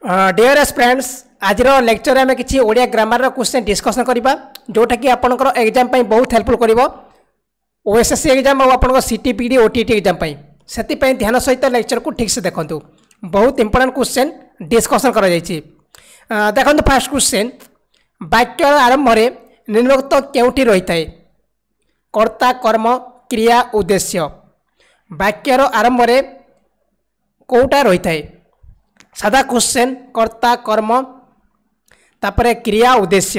Dear friends ଆଜିର ଲେକ୍ଚରରେ ଆମେ କିଛି ଓଡ଼ିଆ ଗ୍ରାମାରର କୋଶ୍ଚିନ୍ ଡିସ୍କସନ୍ କରିବା ଯେଉଁଟାକି ଆପଣଙ୍କର ଏକ୍ଜାମ୍ ପାଇଁ ବହୁତ ହେଲ୍ପଫୁଲ୍ କରିବ ଓଏସ୍ଏସ୍ସି ଏକ୍ଜାମ୍ ଆଉ ଆପଣଙ୍କ C T P D O T T exam ପାଇଁ ସେଥିପାଇଁ ଧ୍ୟାନ ସହିତ ଲେକ୍ଚରକୁ ଠିକ୍ସେ ଦେଖନ୍ତୁ ବହୁତ ଇମ୍ପୋର୍ଟାଣ୍ଟ କୋଶ୍ଚିନ୍ ଡିସ୍କସନ୍ କରାଯାଇଛି ଦେଖନ୍ତୁ ଫାର୍ଷ୍ଟ କୋଶ୍ଚିନ୍ ବାକ୍ୟ ଆରମ୍ଭରେ ନିମ୍ନକ୍ତ କେଉଁଠି ରହିଥାଏ କର୍ତ୍ତା କର୍ମ କ୍ରିୟା ଉଦ୍ଦେଶ୍ୟ ବାକ୍ୟର ଆରମ୍ଭରେ କେଉଁଟା ରହିଥାଏ সাদা কোশ্চেন কর্তা কর্ম তাপরে ক্রিয়া উদ্দেশ্য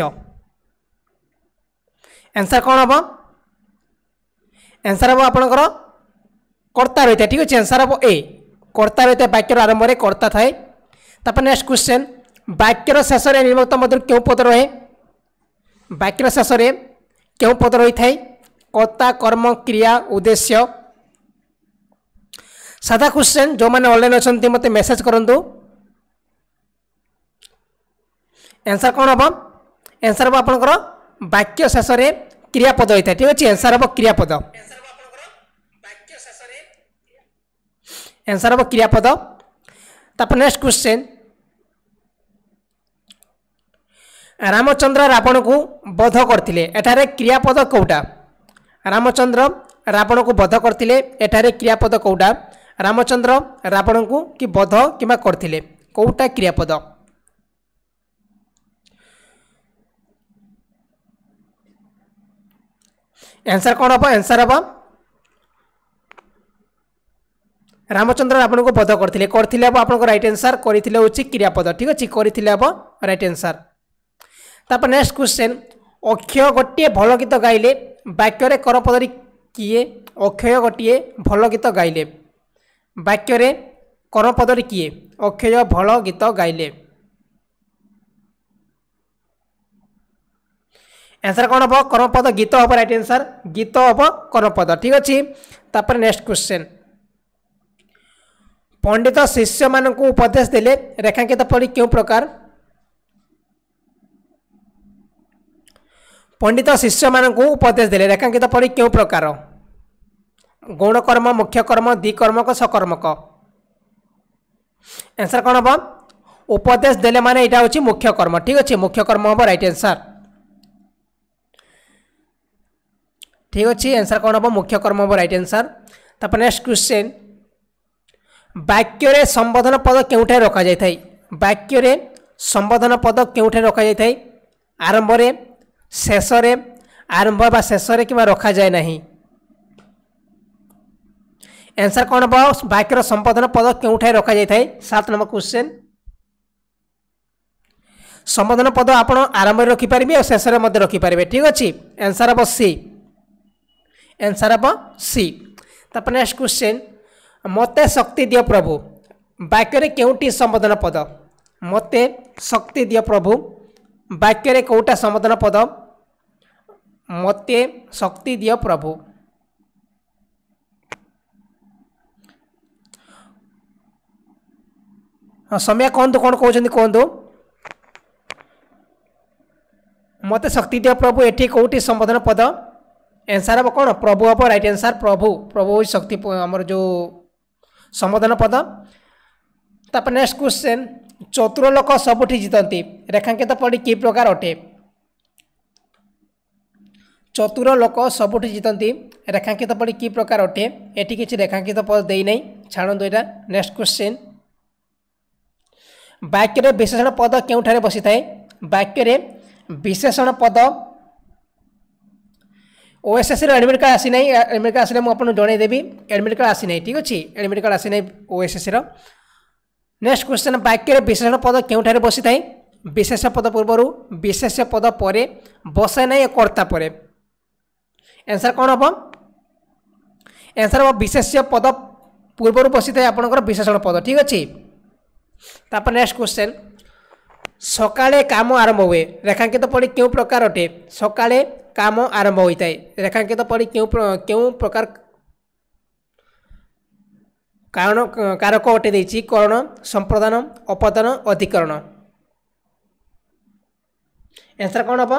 এনসার কম হব এনসার হব আপনার কর্তা রয়েছে ঠিক আছে এনসার হব এ কর্তা রয়েছে বাক্যর আরম্ভে কর্তা থাকে তাপরে নেক্সট কোশ্চেন বাক্যর শেষে নির্ভক্ত মধ্যে কেউ পদ রয়ে বাক্যর শেষে কেউ পদ রয়ে কর্তা কর্ম ক্রিয়া উদ্দেশ্য সাদা কোশ্চেন যে অনলাইন অনেক মতো মেসেজ করতু ଆନ୍ସର୍ କ'ଣ ହେବ ଆନ୍ସର୍ ହେବ ଆପଣଙ୍କର ବାକ୍ୟ ଶେଷରେ କ୍ରିୟାପଦ ହୋଇଥାଏ ଠିକ୍ ଅଛି ଆନ୍ସର୍ ହେବ କ୍ରିୟାପଦ ଆନ୍ସର୍ ହେବ କ୍ରିୟାପଦ ତାପରେ ନେକ୍ସଟ କ୍ୱେଶ୍ଚିନ୍ ରାମଚନ୍ଦ୍ର ରାବଣକୁ ବଧ କରିଥିଲେ ଏଠାରେ କ୍ରିୟାପଦ କେଉଁଟା ରାମଚନ୍ଦ୍ର ରାବଣକୁ ବଧ କରିଥିଲେ ଏଠାରେ କ୍ରିୟାପଦ କେଉଁଟା ରାମଚନ୍ଦ୍ର ରାବଣଙ୍କୁ କି ବଧ କିମ୍ବା କରିଥିଲେ କେଉଁଟା କ୍ରିୟାପଦ आंसर कौन हम आंसर हम ରାମଚନ୍ଦ୍ରନ ଆପଣଙ୍କୁ ପଦ କରିଥିଲେ କରିଥିଲେ ହେବ ଆପଣଙ୍କ ରାଇଟ୍ ଆନ୍ସର୍ କରିଥିଲେ ହେଉଛି କ୍ରିୟାପଦ ଠିକ୍ ଅଛି କରିଥିଲେ ହେବ ରାଇଟ୍ ଆନ୍ସର୍ ତାପରେ ନେକ୍ସଟ କ୍ୱେଶ୍ଚେନ୍ ଅକ୍ଷୟ ଗୋଟିଏ ଭଲ ଗୀତ ଗାଇଲେ ବାକ୍ୟରେ କରପଦରେ କିଏ ଅକ୍ଷୟ ଗୋଟିଏ ଭଲ ଗୀତ ଗାଇଲେ ବାକ୍ୟରେ କରପଦରେ କିଏ ଅକ୍ଷୟ ଭଲ ଗୀତ ଗାଇଲେ ଆନ୍ସର୍ କ'ଣ ହେବ କର୍ମପଦ ଗୀତ ହେବ ରାଇଟ୍ ଆନ୍ସର୍ ଗୀତ ହେବ କର୍ମପଦ ଠିକ୍ ଅଛି ତାପରେ ନେକ୍ସଟ କ୍ୱେଶ୍ଚନ୍ ପଣ୍ଡିତ ଶିଷ୍ୟମାନଙ୍କୁ ଉପଦେଶ ଦେଲେ ରେଖାଙ୍କିତ ପରି କେଉଁ ପ୍ରକାର ପଣ୍ଡିତ ଶିଷ୍ୟମାନଙ୍କୁ ଉପଦେଶ ଦେଲେ ରେଖାଙ୍କିତ ପରି କେଉଁ ପ୍ରକାର ଗୌଣକର୍ମ ମୁଖ୍ୟକର୍ମ ଦ୍ୱିକର୍ମକ ସକର୍ମକ ଆନ୍ସର୍ କ'ଣ ହେବ ଉପଦେଶ ଦେଲେ ମାନେ ଏଇଟା ହେଉଛି ମୁଖ୍ୟ କର୍ମ ଠିକ୍ ଅଛି ମୁଖ୍ୟ କର୍ମ ହେବ ରାଇଟ୍ ଆନ୍ସର୍ ଠିକ୍ ଅଛି ଆନ୍ସର୍ କ'ଣ ହେବ ମୁଖ୍ୟ କର୍ମ ହେବ ରାଇଟ୍ ଆନ୍ସର୍ ତାପରେ ନେକ୍ସଟ କ୍ୱେଶ୍ଚିନ୍ ବାକ୍ୟରେ ସମ୍ବୋଧନ ପଦ କେଉଁଠାରେ ରଖାଯାଇଥାଏ ବାକ୍ୟରେ ସମ୍ବୋଧନ ପଦ କେଉଁଠାରେ ରଖାଯାଇଥାଏ ଆରମ୍ଭରେ ଶେଷରେ ଆରମ୍ଭ ବା ଶେଷରେ କିମ୍ବା ରଖାଯାଏ ନାହିଁ ଆନ୍ସର୍ କ'ଣ ହେବ ବାକ୍ୟର ସମ୍ବୋଧନ ପଦ କେଉଁଠାରେ ରଖାଯାଇଥାଏ ସାତ ନମ୍ବର କ୍ୱେଶ୍ଚିନ୍ ସମ୍ବୋଧନ ପଦ ଆପଣ ଆରମ୍ଭରେ ରଖିପାରିବେ ଆଉ ଶେଷରେ ମଧ୍ୟ ରଖିପାରିବେ ଠିକ୍ ଅଛି ଆନ୍ସର୍ ହେବ ସି एनसर हम सी तापर नेक्स्ट क्वेश्चन मत शक्ति दि प्रभु वाक्य केउटी संबोधन पद मत शक्ति दिय प्रभु वाक्य कौटा संबोधन पद मत शक्ति दिय प्रभु हाँ समय कहतु कौन कौन कहतु मत शक्ति दि प्रभु ये कौटी संबोधन पद ଏନ୍ସର୍ ହେବ କ'ଣ ପ୍ରଭୁ ହେବ ରାଇଟ୍ ଏନ୍ସର୍ ପ୍ରଭୁ ପ୍ରଭୁ ହେଉଛି ଶକ୍ତି ଆମର ଯେଉଁ ସମ୍ବୋଧନ ପଦ ତାପରେ ନେକ୍ସଟ କ୍ୱେଶ୍ଚେନ୍ ଚତୁର ଲୋକ ସବୁଠି ଜିତନ୍ତି ରେଖାଙ୍କିତ ପଡ଼ି କି ପ୍ରକାର ଅଟେ ଚତୁର ଲୋକ ସବୁଠି ଜିତନ୍ତି ରେଖାଙ୍କିତ ପଡ଼ି କି ପ୍ରକାର ଅଟେ ଏଠି କିଛି ରେଖାଙ୍କିତ ପଦ ଦେଇନାହିଁ ଛାଡ଼ନ୍ତୁ ଏଇଟା ନେକ୍ସଟ କ୍ୱେଶ୍ଚେନ୍ ବାକ୍ୟରେ ବିଶେଷଣ ପଦ କେଉଁଠାରେ ବସିଥାଏ ବାକ୍ୟରେ ବିଶେଷଣ ପଦ ଓଏସ୍ଏସ୍ରେ ଆଡ଼ମିଟ୍ କାର୍ଡ଼ ଆସିନାହିଁ ଆଡ଼ମିଟ୍ କାର୍ଡ଼ ଆସିଲେ ମୁଁ ଆପଣଙ୍କୁ ଜଣାଇଦେବି ଆଡ଼ମିଟ୍ କାର୍ଡ଼ ଆସିନାହିଁ ଠିକ୍ ଅଛି ଆଡ଼ମିଟ୍ କାର୍ଡ଼ ଆସିନାହିଁ ଓଏସ୍ଏସ୍ର ନେକ୍ସଟ କ୍ୱେଶ୍ଚନ୍ ବାକ୍ୟରେ ବିଶେଷଣ ପଦ କେଉଁଠାରେ ବସିଥାଏ ବିଶେଷ ପଦ ପୂର୍ବରୁ ବିଶେଷ ପଦ ପରେ ବସେ ନାହିଁ କର୍ତ୍ତା ପରେ ଆନ୍ସର୍ କ'ଣ ହେବ ଆନ୍ସର୍ ହେବ ବିଶେଷ ପଦ ପୂର୍ବରୁ ବସିଥାଏ ଆପଣଙ୍କର ବିଶେଷଣ ପଦ ଠିକ୍ ଅଛି ତାପରେ ନେକ୍ସଟ କ୍ୱେଶ୍ଚନ୍ ସକାଳେ କାମ ଆରମ୍ଭ ହୁଏ ରେଖାଙ୍କିତ ପଡ଼ି କେଉଁ ପ୍ରକାର ଅଟେ ସକାଳେ କାମ ଆରମ୍ଭ ହୋଇଥାଏ ରେଖାଙ୍କିତ ପରି କେଉଁ କେଉଁ ପ୍ରକାର କାରଣ କାରକ ଅଟେ ଦେଇଛି କରଣ ସମ୍ପ୍ରଦାନ ଅପଦାନ ଅଧିକରଣ ଏନ୍ସର୍ କ'ଣ ହେବ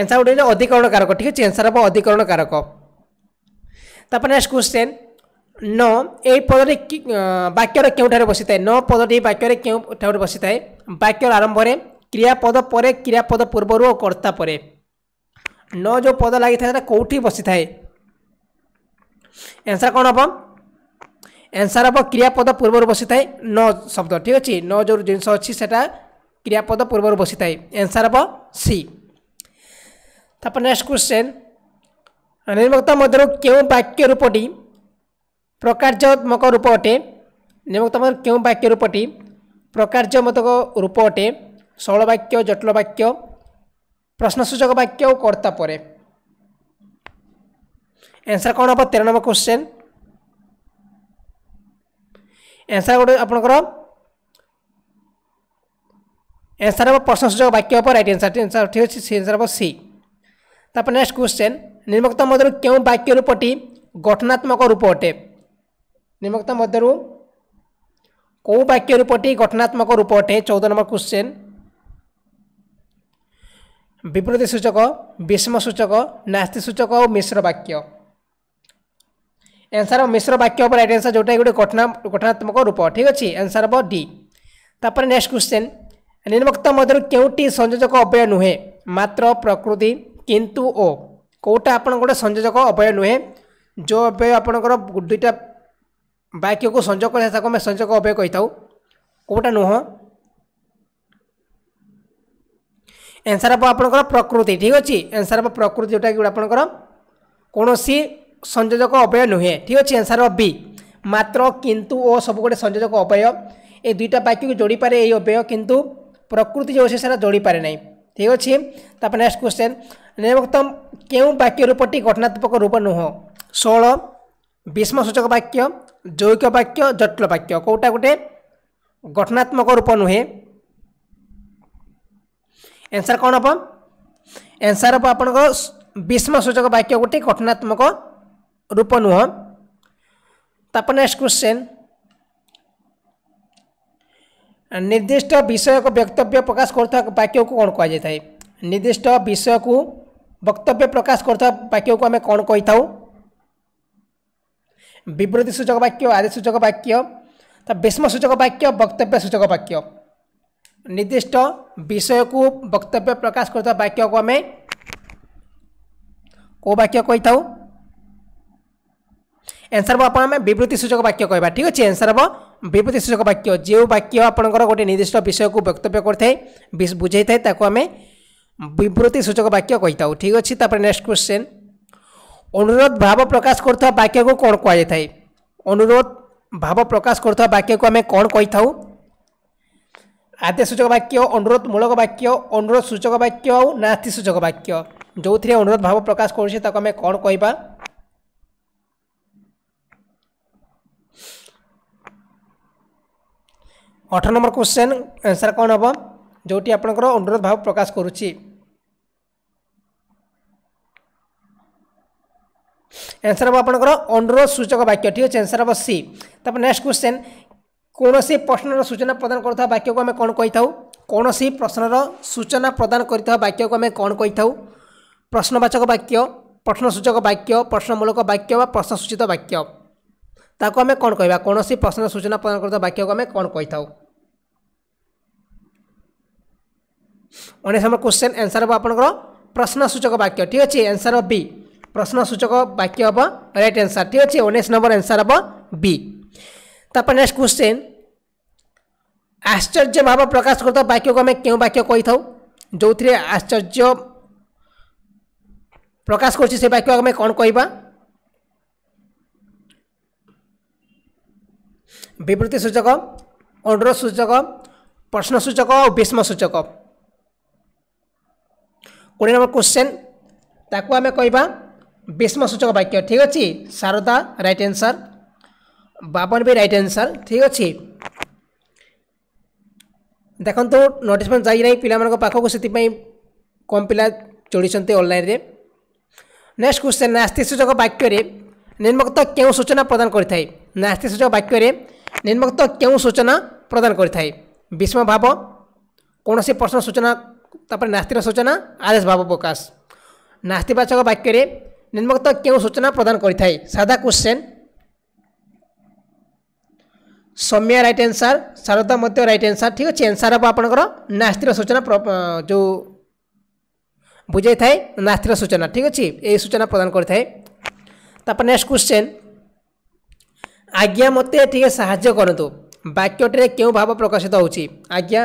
ଏନ୍ସର୍ ଗୋଟେ ହେଲେ ଅଧିକରଣ କାରକ ଠିକ୍ ଅଛି ଏନ୍ସର୍ ହେବ ଅଧିକରଣ କାରକ ତାପରେ ନେକ୍ସଟ କ୍ୱେଶ୍ଚେନ୍ ନ ଏହି ପଦରେ ବାକ୍ୟରେ କେଉଁଠାରେ ବସିଥାଏ ନ ପଦଟି ବାକ୍ୟରେ କେଉଁଠାରେ ବସିଥାଏ ବାକ୍ୟର ଆରମ୍ଭରେ କ୍ରିୟାପଦ ପରେ କ୍ରିୟାପଦ ପୂର୍ବରୁ ଓ କର୍ତ୍ତା ପରେ ନ ଯେଉଁ ପଦ ଲାଗିଥାଏ ସେଇଟା କେଉଁଠି ବସିଥାଏ ଏନ୍ସର୍ କ'ଣ ହେବ ଏନ୍ସର୍ ହେବ କ୍ରିୟାପଦ ପୂର୍ବରୁ ବସିଥାଏ ନ ଶବ୍ଦ ଠିକ୍ ଅଛି ନ ଯେଉଁ ଜିନିଷ ଅଛି ସେଇଟା କ୍ରିୟାପଦ ପୂର୍ବରୁ ବସିଥାଏ ଏନ୍ସର୍ ହେବ ସି ତାପରେ ନେକ୍ସଟ କ୍ୱେଶ୍ଚେନ୍ ନିର୍ମକ୍ତ ମଧ୍ୟରୁ କେଉଁ ବାକ୍ୟ ରୂପଟି ପ୍ରକାର୍ଯ୍ୟାତ୍ମକ ରୂପ ଅଟେ ନିର୍ମକ୍ତ ମଧ୍ୟରୁ କେଉଁ ବାକ୍ୟ ରୂପଟି ପ୍ରକାର୍ଯ୍ୟମତକ ରୂପ ଅଟେ ସରଳ ବାକ୍ୟ ଜଟିଳ ବାକ୍ୟ প্রশ্নসূচক বাক্য ও কর্তা পরে आंसर कौन हम तेरह नंबर क्वेश्चन आंसर गोटे आपंकर आंसर हम प्रश्नसूचक वाक्य हम रईट आंसर आंसर ठीक अच्छे सी आंसर हम सी तापर नेक्स्ट क्वेश्चन निर्मक्त मध्य क्यों वाक्य रूपटी गठनात्मक रूप अटे निर्मक्त मध्य कौ वाक्य रूपटी गठनात्मक रूप अटे चौदह नंबर क्वेश्चन ବିବୃତି ସୂଚକ ବିସ୍ମ ସୂଚକ ନାସ୍ତି ସୂଚକ ଆଉ ମିଶ୍ର ବାକ୍ୟ ଏନ୍ସର୍ ହେବ ମିଶ୍ର ବାକ୍ୟ ହେବ ରାଇଟ୍ ଆନ୍ସର୍ ଯେଉଁଟାକି ଗୋଟେ ଘଟଣା ଘଟଣାତ୍ମକ ରୂପ ଠିକ୍ ଅଛି ଆନ୍ସର୍ ହେବ ଡି ତାପରେ ନେକ୍ସଟ କ୍ୱେଶ୍ଚନ୍ ନିମ୍ନକ୍ତ ମଧ୍ୟରୁ କେଉଁଟି ସଂଯୋଜକ ଅବୟ ନୁହେଁ ମାତ୍ର ପ୍ରକୃତି କିନ୍ତୁ ଓ କେଉଁଟା ଆପଣଙ୍କ ଗୋଟେ ସଂଯୋଜକ ଅବୟ ନୁହେଁ ଯେଉଁ ଅବୟ ଆପଣଙ୍କର ଦୁଇଟା ବାକ୍ୟକୁ ସଂଯୋଗ କରେ ତାକୁ ଆମେ ସଂଯୋଗ ଅବୟ କହିଥାଉ କେଉଁଟା ନୁହଁ ଏନ୍ସର୍ ହେବ ଆପଣଙ୍କର ପ୍ରକୃତି ଠିକ୍ ଅଛି ଏନ୍ସର୍ ହେବ ପ୍ରକୃତି ଯେଉଁଟାକି ଆପଣଙ୍କର କୌଣସି ସଂଯୋଜକ ଅବୟ ନୁହେଁ ଠିକ୍ ଅଛି ଏନ୍ସର୍ ହେବ ବି ମାତ୍ର କିନ୍ତୁ ଓ ସବୁ ଗୋଟେ ସଂଯୋଜକ ଅବୟ ଏ ଦୁଇଟା ବାକ୍ୟକୁ ଯୋଡ଼ିପାରେ ଏଇ ଅବୟ କିନ୍ତୁ ପ୍ରକୃତି ଯେଉଁ ଅଛି ସେଟା ଯୋଡ଼ିପାରେ ନାହିଁ ଠିକ୍ ଅଛି ତାପରେ ନେକ୍ସଟ କ୍ୱେଶ୍ଚନ୍ ନିୟମୋକ୍ତମ କେଉଁ ବାକ୍ୟ ରୂପଟି ଘଟଣାତ୍ମକ ରୂପ ନୁହଁ ଷୋହଳ ବିସ୍ମସୂଚକ ବାକ୍ୟ ଯୌକିକ ବାକ୍ୟ ଜଟିଳ ବାକ୍ୟ କେଉଁଟା ଗୋଟେ ଗଠନାତ୍ମକ ରୂପ ନୁହେଁ एनसर कौन हम एनसर हम आप विस्म सूचक वाक्य गोटे गठनात्मक रूप नुह तप नेक्स्ट क्वेश्चन निर्दिष्ट विषय को वक्तव्य प्रकाश करक्य को कौन कहुए निर्दिष्ट विषय को वक्तव्य प्रकाश कर वाक्य को आम कौन कही था बृति सूचक वाक्य आदि सूचक वाक्य तो भीष्म सूचक वाक्य वक्तव्य सूचक वाक्य निर्दिष्ट विषय को वक्तव्य प्रकाश करता वाक्य को आम को वाक्य कही था एनसर हम आम बृत्ति सूचक वाक्य कह ठीक अच्छे एनसर हम बृत्ति सूचक वाक्य जो वाक्य आपंकर गोटे निर्दिष्ट विषय को वक्तव्य कर बुझे था आम बृत्ति सूचक वाक्य कही था ठीक अच्छे तापर नेक्स्ट क्वेश्चन अनुरोध भाव प्रकाश करुवा वाक्य को कौन कह अनुरोध भाव प्रकाश करुवा वाक्य को आम कौन कही ଆଦେଶସୂଚକ ବାକ୍ୟ ଅନୁରୋଧମୂଳକ ବାକ୍ୟ ଅନୁରୋଧ ସୂଚକ ବାକ୍ୟ ଆଉ ନାସ୍ତିସୂଚକ ବାକ୍ୟ ଯେଉଁଥିରେ ଅନୁରୋଧ ଭାବ ପ୍ରକାଶ କରୁଛେ ତାକୁ ଆମେ କ'ଣ କହିବା ଅଠର ନମ୍ବର କ୍ୱେଶ୍ଚନ୍ ଆନ୍ସର୍ କ'ଣ ହେବ ଯେଉଁଠି ଆପଣଙ୍କର ଅନୁରୋଧ ଭାବ ପ୍ରକାଶ କରୁଛି आंसर हम आपंकर अनुरोध सूचक वाक्य ठीक अच्छे आंसर हम सी तापर नेक्स्ट क्वेश्चन କୌଣସି ପ୍ରଶ୍ନର ସୂଚନା ପ୍ରଦାନ କରୁଥିବା ବାକ୍ୟକୁ ଆମେ କ'ଣ କହିଥାଉ କୌଣସି ପ୍ରଶ୍ନର ସୂଚନା ପ୍ରଦାନ କରିଥିବା ବାକ୍ୟକୁ ଆମେ କ'ଣ କହିଥାଉ ପ୍ରଶ୍ନବାଚକ ବାକ୍ୟ ପ୍ରଶ୍ନସୂଚକ ବାକ୍ୟ ପ୍ରଶ୍ନମୂଳକ ବାକ୍ୟ ବା ପ୍ରଶ୍ନସୂଚିତ ବାକ୍ୟ ତାକୁ ଆମେ କ'ଣ କହିବା କୌଣସି ପ୍ରଶ୍ନର ସୂଚନା ପ୍ରଦାନ କରୁଥିବା ବାକ୍ୟକୁ ଆମେ କ'ଣ କହିଥାଉ ଉଣେଇଶ ନମ୍ବର କୋଶ୍ଚିନ୍ ଆନ୍ସର ହେବ ଆପଣଙ୍କର ପ୍ରଶ୍ନସୂଚକ ବାକ୍ୟ ଠିକ୍ ଅଛି ଆନ୍ସର ହେବ ବି ପ୍ରଶ୍ନସୂଚକ ବାକ୍ୟ ହେବ ରାଇଟ୍ ଆନ୍ସର ଠିକ୍ ଅଛି ଉଣେଇଶ ନମ୍ବର ଆନ୍ସର ହେବ ବି ତାପରେ ନେକ୍ସଟ କ୍ୱେଶ୍ଚିନ୍ ଆଶ୍ଚର୍ଯ୍ୟ ଭାବ ପ୍ରକାଶ କରୁଥିବା ବାକ୍ୟକୁ ଆମେ କେଉଁ ବାକ୍ୟ କହିଥାଉ ଯେଉଁଥିରେ ଆଶ୍ଚର୍ଯ୍ୟ ପ୍ରକାଶ କରୁଛି ସେ ବାକ୍ୟକୁ ଆମେ କ'ଣ କହିବା ବିବୃତ୍ତି ସୂଚକ ଅନୁରୋଧ ସୂଚକ ପ୍ରଶ୍ନ ସୂଚକ ଆଉ ଭୀଷ୍ମ ସୂଚକ କୋଡ଼ିଏ ନମ୍ବର କ୍ୱେଶ୍ଚେନ୍ ତାକୁ ଆମେ କହିବା ଭୀଷ୍ମ ସୂଚକ ବାକ୍ୟ ଠିକ୍ ଅଛି Sharada right answer Bapan B right answer ঠিক আছে দেখুন তো নোটিফিকেশন যাই না পিলাମାନଙ୍କ পাখକୁ ସେଥିପାଇଁ কম ପିଲା ଚଢ଼ିଛନ୍ତି ଅନଲାଇନ୍ରେ ନେକ୍ସଟ କ୍ୱେଶ୍ଚନ୍ ନାସ୍ତିସୂଚକ ବାକ୍ୟରେ ନିର୍ମକ୍ତ କେଉଁ ସୂଚନା ପ୍ରଦାନ କରିଥାଏ ନାସ୍ତିସୂଚକ ବାକ୍ୟରେ ନିର୍ମକ୍ତ କେଉଁ ସୂଚନା ପ୍ରଦାନ କରିଥାଏ ବିସ୍ମ ଭାବ କୌଣସି ପ୍ରଶ୍ନ ସୂଚନା ତାପରେ ନାସ୍ତିର ସୂଚନା ଆଦେଶ ଭାବ ପ୍ରକାଶ ନାସ୍ତିବାଚକ ବାକ୍ୟରେ ନିର୍ମକ୍ତ କେଉଁ ସୂଚନା ପ୍ରଦାନ କରିଥାଏ ସାଧା question Soumya right answer Sharada ମଧ୍ୟ ରାଇଟ୍ ଆନ୍ସର୍ ଠିକ୍ ଅଛି ଆନ୍ସର୍ ହେବ ଆପଣଙ୍କର ନାସ୍ତିର ସୂଚନା ଯେଉଁ ବୁଝାଇଥାଏ ନାସ୍ତିର ସୂଚନା ଠିକ୍ ଅଛି ଏହି ସୂଚନା ପ୍ରଦାନ କରିଥାଏ ତାପରେ ନେକ୍ସଟ କ୍ୱେଶ୍ଚେନ୍ ଆଜ୍ଞା ମୋତେ ଟିକେ ସାହାଯ୍ୟ କରନ୍ତୁ ବାକ୍ୟଟିରେ କେଉଁ ଭାବ ପ୍ରକାଶିତ ହେଉଛି ଆଜ୍ଞା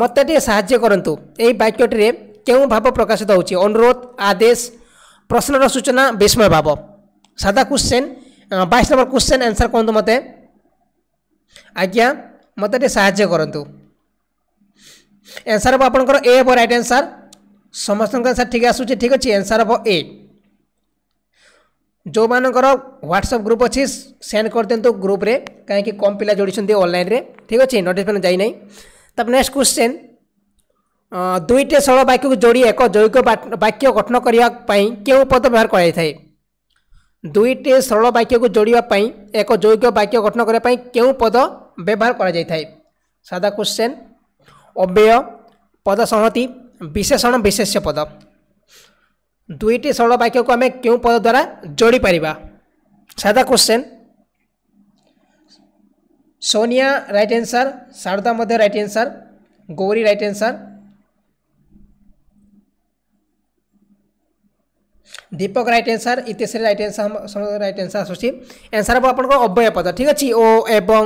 ମୋତେ ଟିକେ ସାହାଯ୍ୟ କରନ୍ତୁ ଏହି ବାକ୍ୟଟିରେ କେଉଁ ଭାବ ପ୍ରକାଶିତ ହେଉଛି ଅନୁରୋଧ ଆଦେଶ ପ୍ରଶ୍ନର ସୂଚନା ବିସ୍ମୟ ଭାବ ସାଧା କ୍ୱେଶ୍ଚେନ୍ ବାଇଶ ନମ୍ବର কোশ্চেন ଆନ୍ସର୍ করুন ମୋତେ ଆଜ୍ଞା ମୋତେ ଟିକେ ସାହାଯ୍ୟ କରନ୍ତୁ ଏନ୍ସର୍ ହେବ ଆପଣଙ୍କର ଏ ହେବ ରାଇଟ୍ ଆନ୍ସର୍ ସମସ୍ତଙ୍କ ଆନ୍ସର୍ ଠିକ୍ ଆସୁଛି ଠିକ୍ ଅଛି ଆନ୍ସର୍ ହେବ ଏ ଯେଉଁମାନଙ୍କର ହ୍ୱାଟ୍ସଆପ୍ ଗ୍ରୁପ୍ ଅଛି ସେଣ୍ଡ କରିଦିଅନ୍ତୁ ଗ୍ରୁପ୍ରେ କାହିଁକି କମ୍ ପିଲା ଯୋଡ଼ିଛନ୍ତି ଅନଲାଇନ୍ରେ ଠିକ୍ ଅଛି ନୋଟିଫିକେସନ୍ ଯାଇନାହିଁ ତାପରେ ନେକ୍ସଟ କ୍ୱେଶ୍ଚେନ୍ ଦୁଇଟି ସରଳ ବାକ୍ୟକୁ ଯୋଡ଼ି ଏକ ଯୌଗିକ ବାକ୍ୟ ଗଠନ କରିବା ପାଇଁ କେଉଁ ପଦ ବ୍ୟବହାର କରାଯାଇଥାଏ ଦୁଇଟି ସରଳ ବାକ୍ୟକୁ ଯୋଡ଼ିବା ପାଇଁ ଏକ ଯୌଗିକ ବାକ୍ୟ ଗଠନ କରିବା ପାଇଁ କେଉଁ ପଦ ବ୍ୟବହାର କରାଯାଇଥାଏ ସାଧା କୋଶ୍ଚେନ୍ ଅବ୍ୟୟ ପଦ ସଂହତି ବିଶେଷଣ ବିଶେଷ୍ୟ ପଦ ଦୁଇଟି ସରଳ ବାକ୍ୟକୁ ଆମେ କେଉଁ ପଦ ଦ୍ୱାରା ଯୋଡ଼ିପାରିବା ସାଧା question Sonia right answer Sharada ମଧ୍ୟ right answer Gauri right answer Dipak right answer ইতেশরে right answer right answer আসুছি আনসার হব আপনার অব্যয় পদ ঠিক আছে ও এবং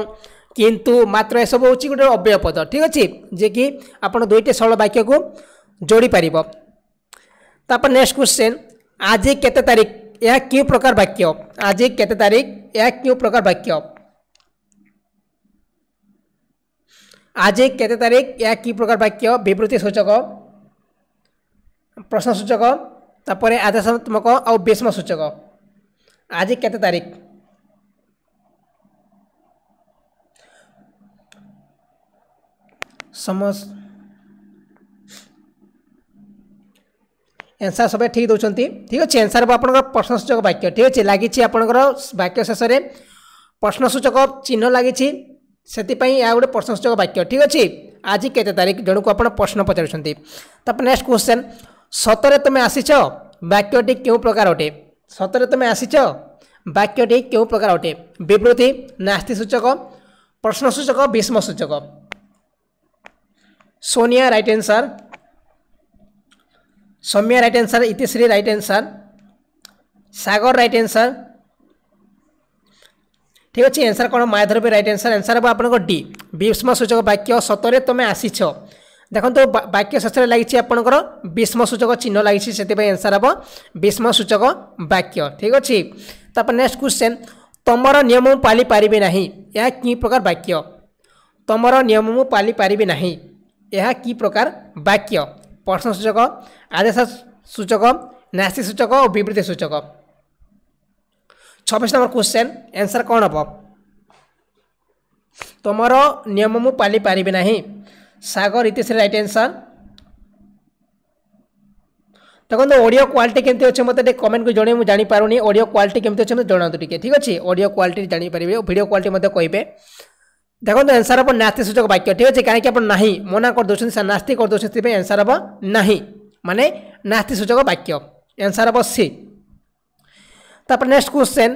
কিন্তু মাত্র এসবু হচ্ছে গোটে অব্যয় পদ ঠিক আছে যে কি আপনার দুইটি সরল বাক্যক যোড়ি পারিব তারপর নেক্সট কোশ্চেন আজ কেতে তারিখ ଏହା କେଉଁ ପ୍ରକାର ବାକ୍ୟ ଆଜି କେତେ ତାରିଖ ଏହା କେଉଁ ପ୍ରକାର ବାକ୍ୟ ଆଜି କେତେ ତାରିଖ ଏହା କି ପ୍ରକାର ବାକ୍ୟ ବିବୃତି ସୂଚକ ପ୍ରଶ୍ନ ସୂଚକ ତାପରେ ଆଦେଶାତ୍ମକ ଆଉ ବିଷମ ସୂଚକ ଆଜି କେତେ ତାରିଖ ସମସ ଏନ୍ସାର୍ ସବେ ଠିକ୍ ଦେଉଛନ୍ତି ଠିକ୍ ଅଛି ଏନ୍ସାର୍ ଆପଣଙ୍କର ପ୍ରଶ୍ନ ସୂଚକ ବାକ୍ୟ ଠିକ୍ ଅଛି ଲାଗିଛି ଆପଣଙ୍କର ବାକ୍ୟ ଶେଷରେ ପ୍ରଶ୍ନ ସୂଚକ ଚିହ୍ନ ଲାଗିଛି ସେଥିପାଇଁ ଏହା ଗୋଟେ ପ୍ରଶ୍ନ ସୂଚକ ବାକ୍ୟ ଠିକ୍ ଅଛି ଆଜି କେତେ ତାରିଖ ଜଣକୁ ଆପଣ ପ୍ରଶ୍ନ ପଚାରୁଛନ୍ତି ତାପରେ ନେକ୍ସଟ କ୍ୱେଶ୍ଚନ୍ সতরে তুমি আসিছ বাক্যটি কেউ প্রকার অটে সতরে তুমি আসিছ বাক্যটি কেউ প্রকার অটে বিবৃতি নাস্তিসূচক প্রশ্নসূচক বিস্মসূচক Sonia right answer Soumya right answer Itishree right answer Sagar right answer ঠিক আছে আনসার কোণ মায়াধরবী রাইট আনসার আনসার হব আপনার ডি বিস্মসূচক বাক্য সতরে তুমি আসিছ ଦେଖନ୍ତୁ ବାକ୍ୟ ଶେଷରେ ଲାଗିଛି ଆପଣଙ୍କର ବିଷ୍ମସୂଚକ ଚିହ୍ନ ଲାଗିଛି ସେଥିପାଇଁ ଏନ୍ସର୍ ହେବ ବିଷ୍ମସୂଚକ ବାକ୍ୟ ଠିକ୍ ଅଛି ତାପରେ ନେକ୍ସଟ କ୍ୱେଶ୍ଚନ୍ ତମର ନିୟମ ମୁଁ ପାଳିପାରିବି ନାହିଁ ଏହା କି ପ୍ରକାର ବାକ୍ୟ ତମର ନିୟମ ମୁଁ ପାଳିପାରିବି ନାହିଁ ଏହା କି ପ୍ରକାର ବାକ୍ୟ ପ୍ରଶ୍ନ ସୂଚକ ଆଦେଶ ସୂଚକ ନାସି ସୂଚକ ଓ ବିବୃତ୍ତି ସୂଚକ ଛବିଶ ନମ୍ବର କ୍ୱେଶ୍ଚନ୍ ଏନ୍ସର୍ କ'ଣ ହେବ ତମର ନିୟମ ମୁଁ ପାଳିପାରିବି ନାହିଁ Sagar it is right answer দেখুন অডিও কোয়ালিটি কেমতি অছে মতো টিকে কমেন্ট জনে মু জানি পারুনি অডিও কোয়ালিটি কেমতি অছে মতো জনাতু টিকে ঠিক আছে অডিও কোয়ালিটি জানি পারিবে ভিডিও কোয়ালিটি মধ্যে কইবে দেখুন আনসার হব নাস্তি সূচক বাক্য ঠিক আছে কাইকি আপন নাহি মনা কর দউছেন সা নাস্তি কর দউছেন সেপে আনসার হব নাহি মানে নাস্তি সূচক বাক্য আনসার হব সি তারপর নেক্সট কোশ্চেন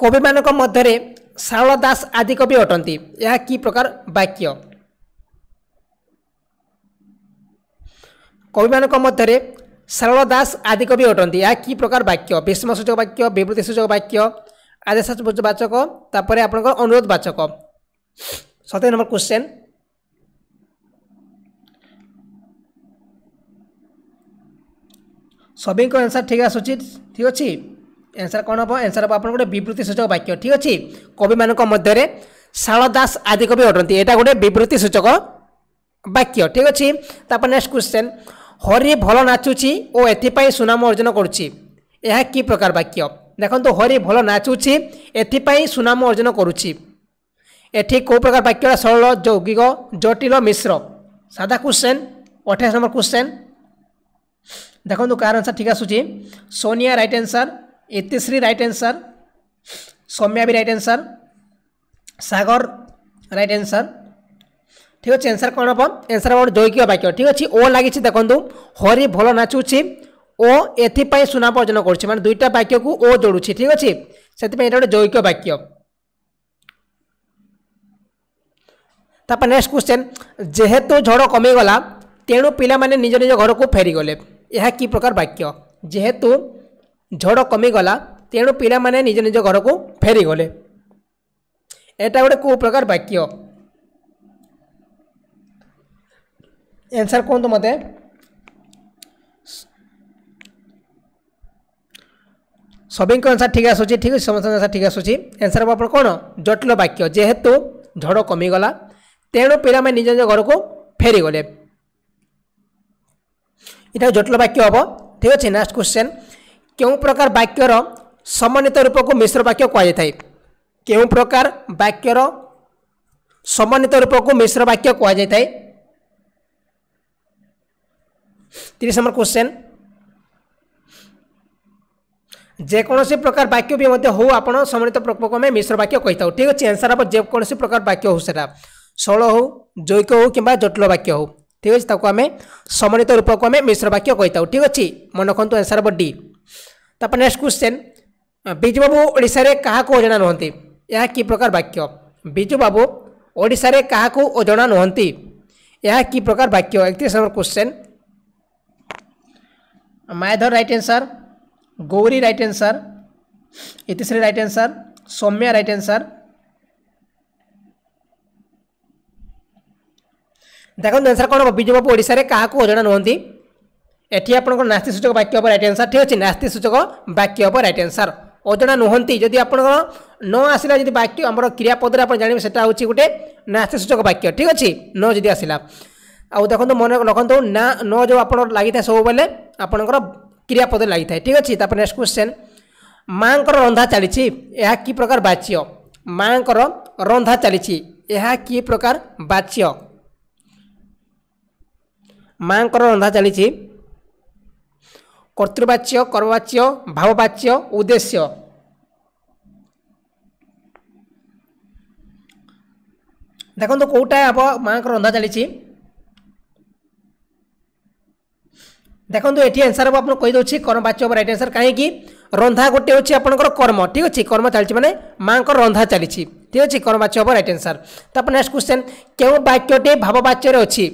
কবি মানক মধ্যে ଶାରଳ ଦାସ ଆଦି କବି ଅଟନ୍ତି ଏହା କି ପ୍ରକାର ବାକ୍ୟ କବିମାନଙ୍କ ମଧ୍ୟରେ ଶାରଳ ଦାସ ଆଦି କବି ଅଟନ୍ତି ଏହା କି ପ୍ରକାର ବାକ୍ୟ ବିସ୍ମୟସୂଚକ ବାକ୍ୟ ବିବୃତି ସୂଚକ ବାକ୍ୟ ଆଦେଶବାଚକ ତାପରେ ଆପଣଙ୍କର ଅନୁରୋଧ ବାଚକ ସତେଜ ନମ୍ବର କ୍ୱେଶ୍ଚେନ୍ ସଭିଙ୍କ ଆନ୍ସର୍ ଠିକ୍ ଆସୁଛି ଠିକ୍ ଅଛି ଏନ୍ସର୍ କ'ଣ ହେବ ଏନ୍ସର୍ ହେବ ଆପଣ ଗୋଟେ ବିବୃତ୍ତି ସୂଚକ ବାକ୍ୟ ଠିକ୍ ଅଛି କବିମାନଙ୍କ ମଧ୍ୟରେ ଶାଳ ଦାସ ଆଦି କବି ଅଟନ୍ତି ଏଇଟା ଗୋଟେ ବିବୃତ୍ତି ସୂଚକ ବାକ୍ୟ ଠିକ୍ ଅଛି ତାପରେ ନେକ୍ସଟ କ୍ୱେଶ୍ଚେନ୍ ହରି ଭଲ ନାଚୁଛି ଓ ଏଥିପାଇଁ ସୁନାମ ଅର୍ଜନ କରୁଛି ଏହା କି ପ୍ରକାର ବାକ୍ୟ ଦେଖନ୍ତୁ ହରି ଭଲ ନାଚୁଛି ଏଥିପାଇଁ ସୁନାମ ଅର୍ଜନ କରୁଛି ଏଠି କେଉଁ ପ୍ରକାର ବାକ୍ୟ ସରଳ ଯୌଗିକ ଜଟିଳ ମିଶ୍ର ସାଧା କ୍ୱେଶ୍ଚେନ୍ ଅଠେଇଶ ନମ୍ବର କ୍ୱେଶ୍ଚେନ୍ ଦେଖନ୍ତୁ କାହାର ଆନ୍ସର୍ ଠିକ୍ ଆସୁଛି Sonia right answer Itishree right answer সৌম্যাবি right answer Sagar right answer ঠিক আছে আনসার কোণ হব আনসার হব যৌগিক বাক্য ঠিক আছে ও লাগিছে দেখুন হরি ভাল নাচুছি ও এথিপাই সুনাম অর্জন করছে মানে দুইটা বাক্যকু ও যোড়ুছি ঠিক আছে সেপাই এটা গোটে যৌগিক বাক্য তারপর নেক্সট কোশ্চেন যেহেতু ঝড় কমিগলা তেণু পিলামানে নিজ নিজ ঘরকু ফেরিগলে ଏହା କି ପ୍ରକାର ବାକ୍ୟ ଯେହେତୁ ঝড় କମିଗଲା ତେଣୁ ପିଲାମାନେ ନିଜ ନିଜ ଘରକୁ ଫେରିଗଲେ ଏଇଟା ଗୋଟେ କେଉଁ ପ୍ରକାର ବାକ୍ୟ ଏନ୍ସର୍ କୁହନ୍ତୁ ମୋତେ ସଭିଙ୍କ ଆନ୍ସର୍ ଠିକ୍ ଆସୁଛି ଠିକ୍ ଅଛି ସମସ୍ତଙ୍କ ଆନ୍ସର୍ ଠିକ୍ ଆସୁଛି ଏନ୍ସର୍ ହେବ ଆପଣ କ'ଣ ଜଟିଳ ବାକ୍ୟ ଯେହେତୁ ଝଡ଼ କମିଗଲା ତେଣୁ ପିଲାମାନେ ନିଜ ନିଜ ଘରକୁ ଫେରିଗଲେ ଏଇଟା ଜଟିଳ ବାକ୍ୟ ହେବ ଠିକ୍ ଅଛି ନେକ୍ସଟ କ୍ୱେଶ୍ଚନ୍ କେଉଁ ପ୍ରକାର ବାକ୍ୟର ସମନ୍ୱିତ ରୂପକୁ ମିଶ୍ର ବାକ୍ୟ କୁହାଯାଇଥାଏ କେଉଁ ପ୍ରକାର ବାକ୍ୟର ସମନ୍ୱିତ ରୂପକୁ ମିଶ୍ର ବାକ୍ୟ କୁହାଯାଇଥାଏ ତିରିଶ ନମ୍ବର କ୍ୱେଶ୍ଚେନ୍ যেকোনসি প্রকার বাক্য বি মধ্যে হো আপনার সমন্বিত প্রকল্প আমি মিশ্র বাক্য কই থাও ঠিক আছে আনসার হব যেকোনসি প্রকার বাক্য হো সেটা ষোল হো যৌক হো কিংবা জটিল বাক্য হো ঠিক আছে তাকে আমি সমন্বিত রূপক আমি মিশ্র বাক্য কই থাও ঠিক আছে মনে রাখতু আনসার হব ডি तप नेक्स्ट क्वेश्चन बिजुबाबू ओडा क्या अजणा नुहंती कि प्रकार वाक्य बिजुबाबू ओडा क्या अजणा नुहंती कि प्रकार वाक्य एक number question Mayadhar right answer Gauri right answer Itishree right answer Soumya right answer देखो आंसर कौन हम बिजुबाबू ओडा क्या अजणा नुहंती এটি আপনার নাস্তিসূচক বাক্য হব রাইট আনসার ঠিক আছে নাস্তিসূচক বাক্য হব রাইট আনসার অজনা নুহতি যদি আপনার ন আসলে যদি বাক্য আমার ক্রিয়াপদরে আপনার জানি সেটা হচ্ছে গোটে নাস্তিসূচক বাক্য ঠিক আছে ন যদি আসলে আউ দেখুন মনে রখতু না ন যে আপনার লাগি থাকে সবুলে আপনার ক্রিয়াপদরে লাগি থাকে ঠিক আছে তারপরে নেক্সট কোশ্চেন মাঙ্কর রন্ধা চালিছি এহা কি প্রকার বাচ্য মাঙ্কর রন্ধা চালিছি এহা কি প্রকার বাচ্য মাঙ্কর রন্ধা চালিছি কর্তৃবাচ্য কর্মবাচ্য ভাববাচ্য উদ্দেশ্য ଦେଖନ୍ତୁ କେଉଁଟା ହେବ ମାଆଙ୍କର ରନ୍ଧା ଚାଲିଛି ଦେଖନ୍ତୁ ଏଠି ଆନ୍ସର୍ ହେବ ଆପଣ କହିଦେଉଛି କର୍ମ ବାଚ୍ୟ ହେବ ରାଇଟ୍ ଆନ୍ସର୍ କାହିଁକି ରନ୍ଧା ଗୋଟେ ହେଉଛି ଆପଣଙ୍କର କର୍ମ ଠିକ୍ ଅଛି କର୍ମ ଚାଲିଛି ମାନେ ମାଆଙ୍କର ରନ୍ଧା ଚାଲିଛି ଠିକ୍ ଅଛି କର୍ମ ବାଚ୍ୟ ହେବ ରାଇଟ୍ ଆନ୍ସର୍ ତାପରେ ନେକ୍ସଟ କ୍ୱେଶ୍ଚନ୍ କେଉଁ ବାକ୍ୟଟି ଭାବବାଚ୍ୟରେ ଅଛି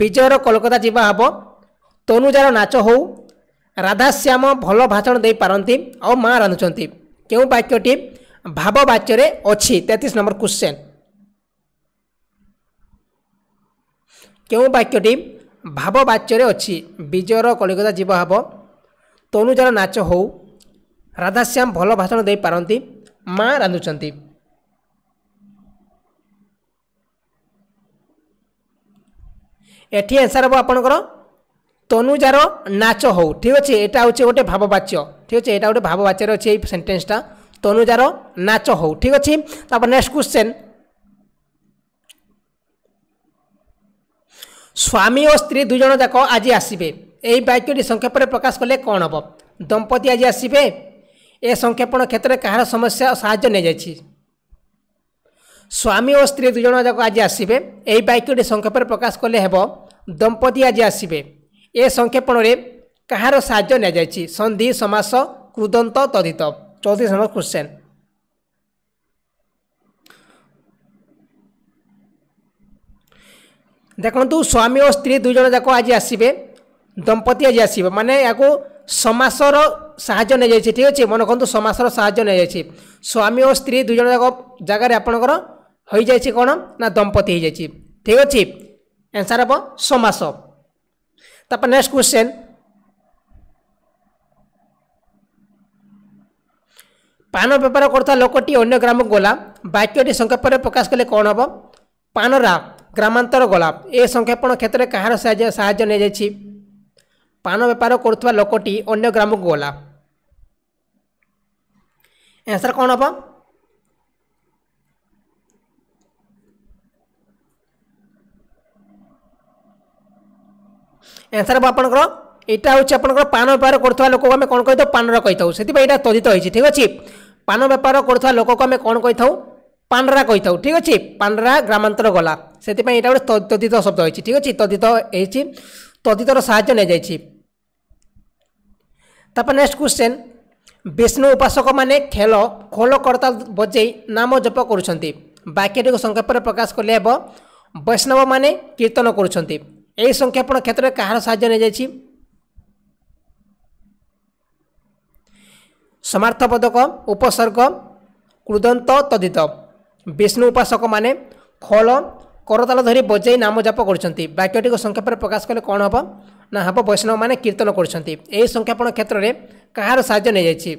ବିଜୟର କୋଲକାତା ଯିବା ହେବ ତନୁଜାର ନାଚ ହେଉ ରାଧାଶ୍ୟାମ ଭଲ ଭାଷଣ ଦେଇପାରନ୍ତି ଆଉ ମା' ରାନ୍ଧୁଛନ୍ତି କେଉଁ ବାକ୍ୟଟି ଭାବବାଚ୍ୟରେ ଅଛି ତେତିଶ ନମ୍ବର କୋଶ୍ଚେନ୍ କେଉଁ ବାକ୍ୟଟି ଭାବବାଚ୍ୟରେ ଅଛି ବିଜୟର କଲିକତା ଯିବ ହେବ ତନୁଜାର ନାଚ ହେଉ ରାଧାଶ୍ୟାମ ଭଲ ଭାଷଣ ଦେଇପାରନ୍ତି ମା' ରାନ୍ଧୁଛନ୍ତି ଏଠି ଆନ୍ସର ହେବ ଆପଣଙ୍କର তনুজার নাচ হো ঠিক আছে এটা হচ্ছে গোটে ভাববাচ্য ঠিক আছে এটা গোটে ভাববাচ্যের অছে এই সেন্টেন্সটা তনুজার নাচ হো ঠিক আছে তারপর নেক্সট কোশ্চেন স্বামী ও স্ত্রী দুজন যাক আজ আসবে এই বাক্যটি সংক্ষেপে প্রকাশ কলে কণ হব দম্পতি আজ আসবে এ সংক্ষেপণ ক্ষেত্রে কাহার সমস্যা সাহায্য নিয়ে যাই স্বামী ও স্ত্রী দুজন যাক আজ আসবে এই বাক্যটি সংক্ষেপে প্রকাশ কলে হব দম্পতি আজ আসবে ଏ ସଂକ୍ଷେପଣରେ କାହାର ସାହାଯ୍ୟ ନିଆଯାଇଛି ସନ୍ଧି ସମାସ କୃଦନ୍ତ ତଦିତ ଚଉତିରିଶ ନମ୍ବର କ୍ୱେଶ୍ଚେନ୍ ଦେଖନ୍ତୁ ସ୍ୱାମୀ ଓ ସ୍ତ୍ରୀ ଦୁଇ ଜଣ ଯାକ ଆଜି ଆସିବେ ଦମ୍ପତି ଆଜି ଆସିବେ ମାନେ ଏହାକୁ ସମାସର ସାହାଯ୍ୟ ନିଆଯାଇଛି ଠିକ୍ ଅଛି ମନେ କରନ୍ତୁ ସମାସର ସାହାଯ୍ୟ ନିଆଯାଇଛି ସ୍ୱାମୀ ଓ ସ୍ତ୍ରୀ ଦୁଇ ଜଣ ଯାକ ଜାଗାରେ ଆପଣଙ୍କର ହୋଇଯାଇଛି କ'ଣ ନା ଦମ୍ପତି ହୋଇଯାଇଛି ଠିକ୍ ଅଛି ଏନ୍ସାର୍ ହେବ ସମାସ Tapos next question. ପାନ ବେପାର କରୁଥିବା ଲୋକଟି ଅନ୍ୟ ଗ୍ରାମକୁ ଗଲା ବାକ୍ୟଟି ସଂକ୍ଷେପରେ ପ୍ରକାଶ କଲେ କ'ଣ ହେବ ପାନରା ଗ୍ରାମାନ୍ତର ଗଲା ଏ ସଂକ୍ଷେପଣ କ୍ଷେତ୍ରରେ କାହାର ସାହାଯ୍ୟ ସାହାଯ୍ୟ ନିଆଯାଇଛି ପାନ ବେପାର କରୁଥିବା ଲୋକଟି ଅନ୍ୟ ଗ୍ରାମକୁ ଗଲା ଆନ୍ସର୍ କ'ଣ ହେବ ଆନ୍ସର୍ ହେବ ଆପଣଙ୍କର ଏଇଟା ହେଉଛି ଆପଣଙ୍କର ପାନ ବେପାର କରୁଥିବା ଲୋକକୁ ଆମେ କ'ଣ କହିଥାଉ ପାନର କହିଥାଉ ସେଥିପାଇଁ ଏଇଟା ତୋଦିତ ହୋଇଛି ଠିକ୍ ଅଛି ପାନ ବେପାର କରୁଥିବା ଲୋକକୁ ଆମେ କ'ଣ କହିଥାଉ ପାଣ୍ଡରା କହିଥାଉ ଠିକ୍ ଅଛି ପାଣ୍ଡରା ଗ୍ରାମାନ୍ତର ଗଲା ସେଥିପାଇଁ ଏଇଟା ଗୋଟେ ତୋଦିତ ଶବ୍ଦ ହୋଇଛି ଠିକ୍ ଅଛି ତୋଦିତ ହେଇଛି ତୋଦିତର ସାହାଯ୍ୟ ନିଆଯାଇଛି ତାପରେ ନେକ୍ସଟ କ୍ୱେଶ୍ଚେନ୍ ବିଷ୍ଣୁ ଉପାସକମାନେ ଖେଳ ଖୋଲ କରତାଲ ବଜେଇ ନାମ ଜପ କରୁଛନ୍ତି ବାକ୍ୟଟିକୁ ସଂକ୍ଷେପରେ ପ୍ରକାଶ କଲେ ହେବ ବୈଷ୍ଣବମାନେ କୀର୍ତ୍ତନ କରୁଛନ୍ତି এই সংক্ষেপণ ক্ষেত্রে কাহার সাহায্য নিয়েছি সমার্থবোধক উপসর্গ কৃদন্ত তদিত বিষ্ণু উপাসক মানে খোল করতাল ধরি বজাই নাম জাপ করছেন বাক্যটি সংক্ষেপে প্রকাশ কলে কণ হব না হব বৈষ্ণব মানে কীর্তন করছেন এই সংক্ষেপণ ক্ষেত্রে কাহার সাহায্য নিয়েছি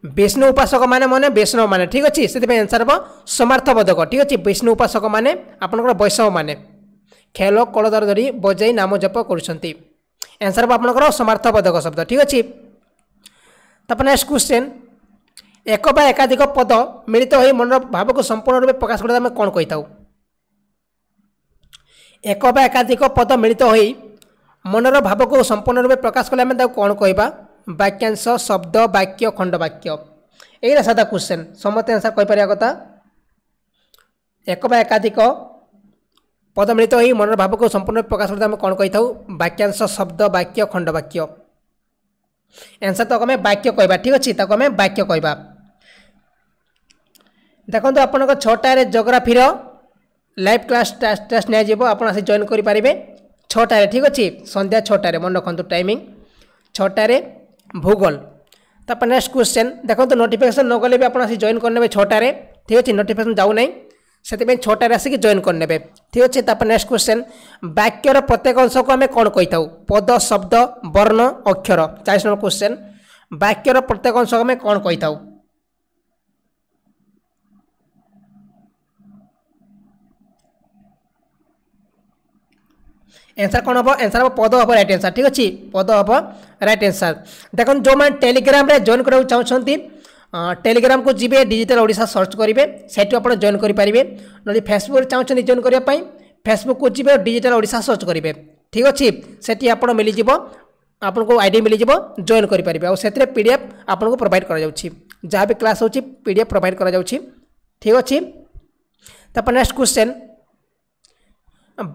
ବିଷ୍ଣୁ ଉପାସକମାନେ ମାନେ ବୈଷ୍ଣବମାନେ ଠିକ୍ ଅଛି ସେଥିପାଇଁ ଆନ୍ସର୍ ହେବ ସମର୍ଥବୋଧକ ଠିକ୍ ଅଛି ବିଷ୍ଣୁ ଉପାସକମାନେ ଆପଣଙ୍କର ବୈଷ୍ଣବମାନେ ଖେଳ କଳଦର ଧରି ବଜାଇ ନାମ ଜପ କରୁଛନ୍ତି ଆନ୍ସର୍ ହେବ ଆପଣଙ୍କର ସମର୍ଥବୋଧକ ଶବ୍ଦ ଠିକ୍ ଅଛି ତାପରେ ନେକ୍ସଟ କ୍ୱେଶ୍ଚେନ୍ ଏକ ବା ଏକାଧିକ ପଦ ମିଳିତ ହୋଇ ମନର ଭାବକୁ ସମ୍ପୂର୍ଣ୍ଣ ରୂପେ ପ୍ରକାଶ କରିବା ଆମେ କ'ଣ କହିଥାଉ ଏକ ବା ଏକାଧିକ ପଦ ମିଳିତ ହୋଇ ମନର ଭାବକୁ ସମ୍ପୂର୍ଣ୍ଣ ରୂପେ ପ୍ରକାଶ କଲେ ଆମେ ତାକୁ କ'ଣ କହିବା ବାକ୍ୟାଂଶ ଶବ୍ଦ ବାକ୍ୟ ଖଣ୍ଡବାକ୍ୟ ଏଇଟା ସାଧା କ୍ୱେଶ୍ଚନ୍ ସମସ୍ତେ ଆନ୍ସର କହିପାରିବା କଥା ଏକ ବା ଏକାଧିକ ପଦ ମିଳିତ ହୋଇ ମନର ଭାବକୁ ସମ୍ପୂର୍ଣ୍ଣ ପ୍ରକାଶ କରିଥାଉ ଆମେ କ'ଣ କହିଥାଉ ବାକ୍ୟାଂଶ ଶବ୍ଦ ବାକ୍ୟ ଖଣ୍ଡ ବାକ୍ୟ ଆନ୍ସର ତାକୁ ଆମେ ବାକ୍ୟ କହିବା ଠିକ୍ ଅଛି ତାକୁ ଆମେ ବାକ୍ୟ କହିବା ଦେଖନ୍ତୁ ଆପଣଙ୍କ ଛଅଟାରେ ଜୋଗ୍ରାଫିର ଲାଇଭ୍ କ୍ଲାସ୍ ଟେଷ୍ଟ ନିଆଯିବ ଆପଣ ଆସି ଜଏନ୍ କରିପାରିବେ ଛଅଟାରେ ଠିକ୍ ଅଛି ସନ୍ଧ୍ୟା ଛଅଟାରେ ମନେ ରଖନ୍ତୁ ଟାଇମିଂ ଛଅଟାରେ ভূগোল তারপর নেক্সট কোশ্চেন দেখନ୍ତୁ ନୋଟିଫିକେସନ୍ ନଗଲେ ବି ଆପଣ ଆସି ଜଏନ୍ କରିନେବେ ଛଅଟାରେ ଠିକ୍ ଅଛି ନୋଟିଫିକେସନ୍ ଯାଉନାହିଁ ସେଥିପାଇଁ ଛଅଟାରେ ଆସିକି ଜଏନ୍ କରିନେବେ ଠିକ୍ ଅଛି ତାପରେ ନେକ୍ସଟ କ୍ୱେଶ୍ଚନ୍ ବାକ୍ୟର ପ୍ରତ୍ୟେକ ଅଂଶକୁ ଆମେ କ'ଣ କହିଥାଉ ପଦ ଶବ୍ଦ ବର୍ଣ୍ଣ ଅକ୍ଷର ଚାଳିଶ ନମ୍ବର କ୍ୱେଶ୍ଚନ୍ ବାକ୍ୟର ପ୍ରତ୍ୟେକ ଅଂଶକୁ ଆମେ କ'ଣ କହିଥାଉ এনসার কোণ হব এনসার হব পদ হব রাইট এনসার ঠিক আছে পদ হব রাইট এনসার দেখুন যে টেলিগ্রামে জয়েন করা চাহুমান টেলিগ্রাম কু যাবে ডিজিটাল ওড়শা সর্চ করবে সেটি আপনার জয়েন করে পারে নদী ফেসবুক চাহুমান জয়েন করা ফেসবুক কু যাবে ডিজিটাল ওড়শা সর্চ করবে ঠিক আছে সেটি আপনার মিলিযোগ আপনার আইডি মিলিযোগ জয়েন করে পারে আসে পিডিএফ আপনার প্রোভাইড করা যাচ্ছে যা বি ক্লাস হচ্ছে পিডিএফ প্রোভাইড করা যাচ্ছে ঠিক আছে তারপর নেক্সট কোশ্চেন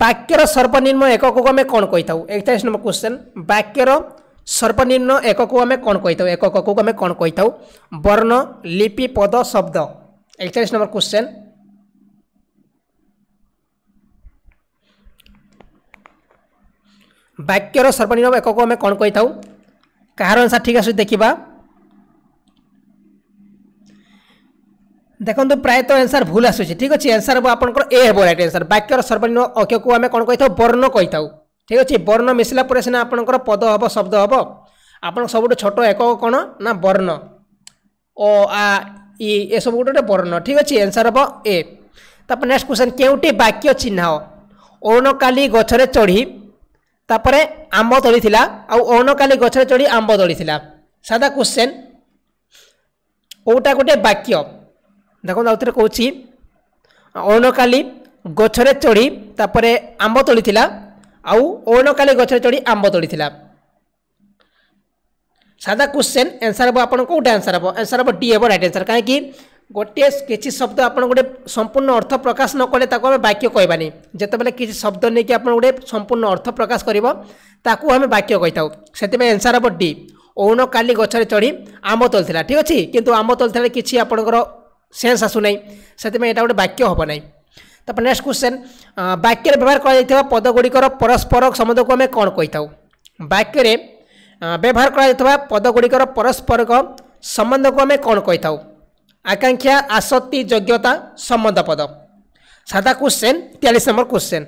ବାକ୍ୟର ସର୍ବନିମ୍ନ ଏକକକୁ ଆମେ କ'ଣ କହିଥାଉ ଏକଚାଳିଶ ନମ୍ବର କ୍ୱେଶ୍ଚନ୍ ବାକ୍ୟର ସର୍ବନିମ୍ନ ଏକକୁ ଆମେ କ'ଣ କହିଥାଉ ଏକକକୁ ଆମେ କ'ଣ କହିଥାଉ ବର୍ଣ୍ଣ ଲିପି ପଦ ଶବ୍ଦ ଏକଚାଳିଶ ନମ୍ବର କ୍ୱେଶ୍ଚନ୍ ବାକ୍ୟର ସର୍ବନିମ୍ନ ଏକକୁ ଆମେ କ'ଣ କହିଥାଉ କାହାର ଅନୁସାର ଠିକ୍ ଆସୁଛି ଦେଖିବା ଦେଖନ୍ତୁ ପ୍ରାୟତଃ ଏନ୍ସର୍ ଭୁଲ ଆସୁଛି ଠିକ୍ ଅଛି ଏନ୍ସର୍ ହେବ ଆପଣଙ୍କର ଏ ହେବ ରାଇଟ୍ ଏନ୍ସର୍ ବାକ୍ୟର ସର୍ବନିମ୍ନ ଅକ୍ଷକୁ ଆମେ କ'ଣ କହିଥାଉ ବର୍ଣ୍ଣ କହିଥାଉ ଠିକ୍ ଅଛି ବର୍ଣ୍ଣ ମିଶିଲା ପରେ ସିନା ଆପଣଙ୍କର ପଦ ହେବ ଶବ୍ଦ ହେବ ଆପଣଙ୍କ ସବୁଠୁ ଛୋଟ ଏକକ କ'ଣ ନା ବର୍ଣ୍ଣ ଓ ଆ ଇ ଏସବୁ ଗୋଟେ ଗୋଟେ ବର୍ଣ୍ଣ ଠିକ୍ ଅଛି ଏନ୍ସର୍ ହେବ ଏ ତାପରେ ନେକ୍ସଟ କ୍ୱେଶ୍ଚନ୍ କେଉଁଟି ବାକ୍ୟ ଚିହ୍ନାଅ ଅଣକାଲି ଗଛରେ ଚଢ଼ି ତାପରେ ଆମ୍ବ ତୋଳିଥିଲା ଆଉ ଅଣକାଲି ଗଛରେ ଚଢ଼ି ଆମ୍ବ ତୋଳିଥିଲା ସାଧା କ୍ୱେଶ୍ଚନ୍ କେଉଁଟା ଗୋଟେ ବାକ୍ୟ ଦେଖନ୍ତୁ ଆଉ ଥରେ କହୁଛି ଅରୁଣକାଳି ଗଛରେ ଚଢ଼ି ତାପରେ ଆମ୍ବ ତୋଳିଥିଲା ଆଉ ଅରୁଣକାଳି ଗଛରେ ଚଢ଼ି ଆମ୍ବ ତୋଳିଥିଲା ସାଧା କ୍ୱେଶ୍ଚେନ୍ ଆନ୍ସର୍ ହେବ ଆପଣ କେଉଁଟା ଆନ୍ସର୍ ହେବ ଆନ୍ସର୍ ହେବ ଡି ହେବ ରାଇଟ୍ ଆନ୍ସର୍ କାହିଁକି ଗୋଟିଏ କିଛି ଶବ୍ଦ ଆପଣ ଗୋଟେ ସମ୍ପୂର୍ଣ୍ଣ ଅର୍ଥ ପ୍ରକାଶ ନ କଲେ ତାକୁ ଆମେ ବାକ୍ୟ କହିବାନି ଯେତେବେଳେ କିଛି ଶବ୍ଦ ନେଇକି ଆପଣ ଗୋଟେ ସମ୍ପୂର୍ଣ୍ଣ ଅର୍ଥ ପ୍ରକାଶ କରିବ ତାକୁ ଆମେ ବାକ୍ୟ କହିଥାଉ ସେଥିପାଇଁ ଆନ୍ସର୍ ହେବ ଡି ଅରୁଣ କାଲି ଗଛରେ ଚଢ଼ି ଆମ୍ବ ତୋଳିଥିଲା ଠିକ୍ ଅଛି କିନ୍ତୁ ଆମ୍ବ ତୋଳିଥିଲା କିଛି ଆପଣଙ୍କର ସେନ୍ସ ଆସୁନାହିଁ ସେଥିପାଇଁ ଏଇଟା ଗୋଟେ ବାକ୍ୟ ହେବ ନାହିଁ ତାପରେ ନେକ୍ସଟ କ୍ୱେଶ୍ଚନ୍ ବାକ୍ୟରେ ବ୍ୟବହାର କରାଯାଇଥିବା ପଦଗୁଡ଼ିକର ପରସ୍ପର ସମ୍ବନ୍ଧକୁ ଆମେ କ'ଣ କହିଥାଉ ବାକ୍ୟରେ ବ୍ୟବହାର କରାଯାଇଥିବା ପଦଗୁଡ଼ିକର ପରସ୍ପରକ ସମ୍ବନ୍ଧକୁ ଆମେ କ'ଣ କହିଥାଉ ଆକାଂକ୍ଷା ଆସକ୍ତି ଯୋଗ୍ୟତା ସମ୍ବନ୍ଧ ପଦ ସାଧା କ୍ୱେଶ୍ଚେନ୍ ତେୟାଳିଶ ନମ୍ବର କ୍ୱେଶ୍ଚେନ୍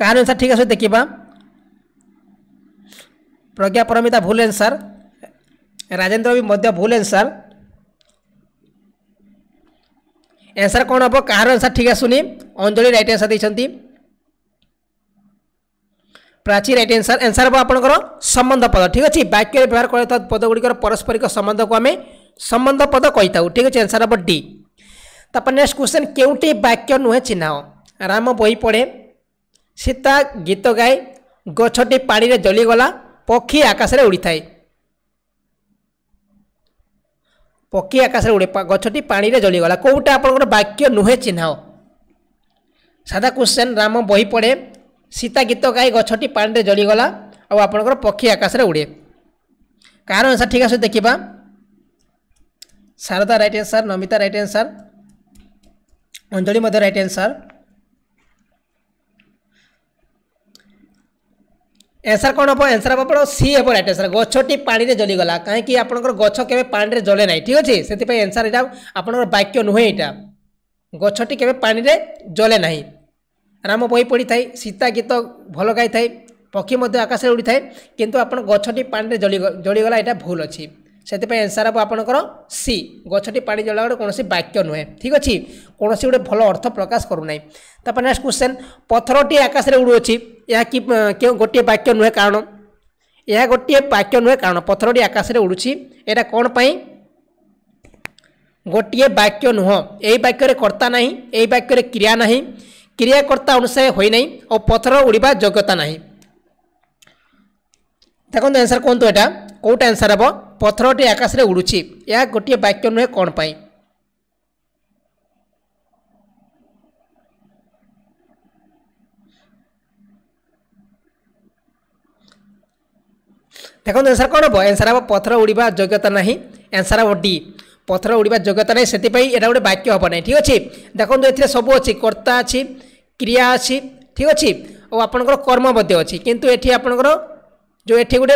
କାହାର ଆନ୍ସର୍ ଠିକ୍ ଆସୁଛି ଦେଖିବା ପ୍ରଜ୍ଞା ପରମିତା ଭୁଲ ଆନ୍ସର୍ ରାଜେନ୍ଦ୍ର ବି ମଧ୍ୟ ଭୁଲ ଏନ୍ସର୍ ଏନ୍ସର୍ କ'ଣ ହେବ କାହାର ଏନ୍ସର୍ ଠିକ୍ ଆସୁନି ଅଞ୍ଜଳି ରାଇଟ୍ ଏନ୍ସର୍ ଦେଇଛନ୍ତି ପ୍ରାଚୀ ରାଇଟ୍ ଏନ୍ସର୍ ଏନ୍ସର୍ ହେବ ଆପଣଙ୍କର ସମ୍ବନ୍ଧ ପଦ ଠିକ୍ ଅଛି ବାକ୍ୟରେ ବ୍ୟବହାର କରାଯାଉଥିବା ପଦଗୁଡ଼ିକର ପାରସ୍ପରିକ ସମ୍ବନ୍ଧକୁ ଆମେ ସମ୍ବନ୍ଧ ପଦ କହିଥାଉ ଠିକ୍ ଅଛି ଏନ୍ସର୍ ହେବ ଡି ତାପରେ ନେକ୍ସଟ କ୍ୱେଶ୍ଚନ୍ କେଉଁଟି ବାକ୍ୟ ନୁହେଁ ଚିହ୍ନାଅ ରାମ ବହି ପଢ଼େ ସୀତା ଗୀତ ଗାଏ ଗଛଟି ପାଣିରେ ଜଳିଗଲା ପକ୍ଷୀ ଆକାଶରେ ଉଡ଼ିଥାଏ ପକ୍ଷୀ ଆକାଶରେ ଉଡ଼େ ଗଛଟି ପାଣିରେ ଜଳିଗଲା କେଉଁଟା ଆପଣଙ୍କର ବାକ୍ୟ ନୁହେଁ ଚିହ୍ନାଅ ସାଧା କୋଶ୍ଚେନ୍ ରାମ ବହି ପଢ଼େ ସୀତା ଗୀତ ଗାଇ ଗଛଟି ପାଣିରେ ଜଳିଗଲା ଆଉ ଆପଣଙ୍କର ପକ୍ଷୀ ଆକାଶରେ ଉଡ଼େ କାହାର ଆନ୍ସର୍ ଠିକ୍ ଆସୁଛି ଦେଖିବା Sharada right answer Namita right answer Anjali ମଧ୍ୟ ରାଇଟ୍ ଆନ୍ସର୍ এনসার কোণ হব এনসার হব আপনার সি হব রাইট এনসার গছটি পাড়ে জলিগলা কী আপনার গছ কেবে পাড়ে জলে না ঠিক আছে সেপাই এনসার এটা আপনার বাক্য নুহে এটা গছটি কেবে পাড়ে জলে না রাম বই পড়ি থাকে সীতা গীত ভাল গাই থাকে পক্ষী মধ্যে আকাশে উড়ি থাকে কিন্তু আপনার গছটি পাড়ে জলিগলা এটা ভুল অছি ସେଥିପାଇଁ ଏନ୍ସାର୍ ହେବ ଆପଣଙ୍କର ସି ଗଛଟି ପାଣି ଜଳ ଗୋଟେ କୌଣସି ବାକ୍ୟ ନୁହେଁ ଠିକ୍ ଅଛି କୌଣସି ଗୋଟେ ଭଲ ଅର୍ଥ ପ୍ରକାଶ କରୁନାହିଁ ତାପରେ ନେକ୍ସଟ କ୍ୱେଶ୍ଚନ୍ ପଥରଟି ଆକାଶରେ ଉଡ଼ୁଅଛି ଏହା କି କେଉଁ ଗୋଟିଏ ବାକ୍ୟ ନୁହେଁ କାରଣ ଏହା ଗୋଟିଏ ବାକ୍ୟ ନୁହେଁ କାରଣ ପଥରଟି ଆକାଶରେ ଉଡ଼ୁଛି ଏଇଟା କ'ଣ ପାଇଁ ଗୋଟିଏ ବାକ୍ୟ ନୁହଁ ଏହି ବାକ୍ୟରେ କର୍ତ୍ତା ନାହିଁ ଏହି ବାକ୍ୟରେ କ୍ରିୟା ନାହିଁ କ୍ରିୟାକର୍ତ୍ତା ଅନୁସାରେ ହୋଇନାହିଁ ଓ ପଥର ଉଡ଼ିବା ଯୋଗ୍ୟତା ନାହିଁ ଦେଖନ୍ତୁ ଆନ୍ସର କୁହନ୍ତୁ ଏଇଟା କେଉଁଟା ଆନ୍ସର ହେବ ପଥରଟି ଆକାଶରେ ଉଡ଼ୁଛି ଏହା ଗୋଟିଏ ବାକ୍ୟ ନୁହେଁ କ'ଣ ପାଇଁ ଦେଖନ୍ତୁ ଆନ୍ସର କ'ଣ ହେବ ଆନ୍ସର ହେବ ପଥର ଉଡ଼ିବା ଯୋଗ୍ୟତା ନାହିଁ ଆନ୍ସର ହେବ ଡି ପଥର ଉଡ଼ିବା ଯୋଗ୍ୟତା ନାହିଁ ସେଥିପାଇଁ ଏଇଟା ଗୋଟେ ବାକ୍ୟ ହେବ ନାହିଁ ଠିକ୍ ଅଛି ଦେଖନ୍ତୁ ଏଥିରେ ସବୁ ଅଛି କର୍ତ୍ତା ଅଛି କ୍ରିୟା ଅଛି ଠିକ୍ ଅଛି ଆଉ ଆପଣଙ୍କର କର୍ମ ମଧ୍ୟ ଅଛି କିନ୍ତୁ ଏଠି ଆପଣଙ୍କର ଯେଉଁ ଏଠି ଗୋଟେ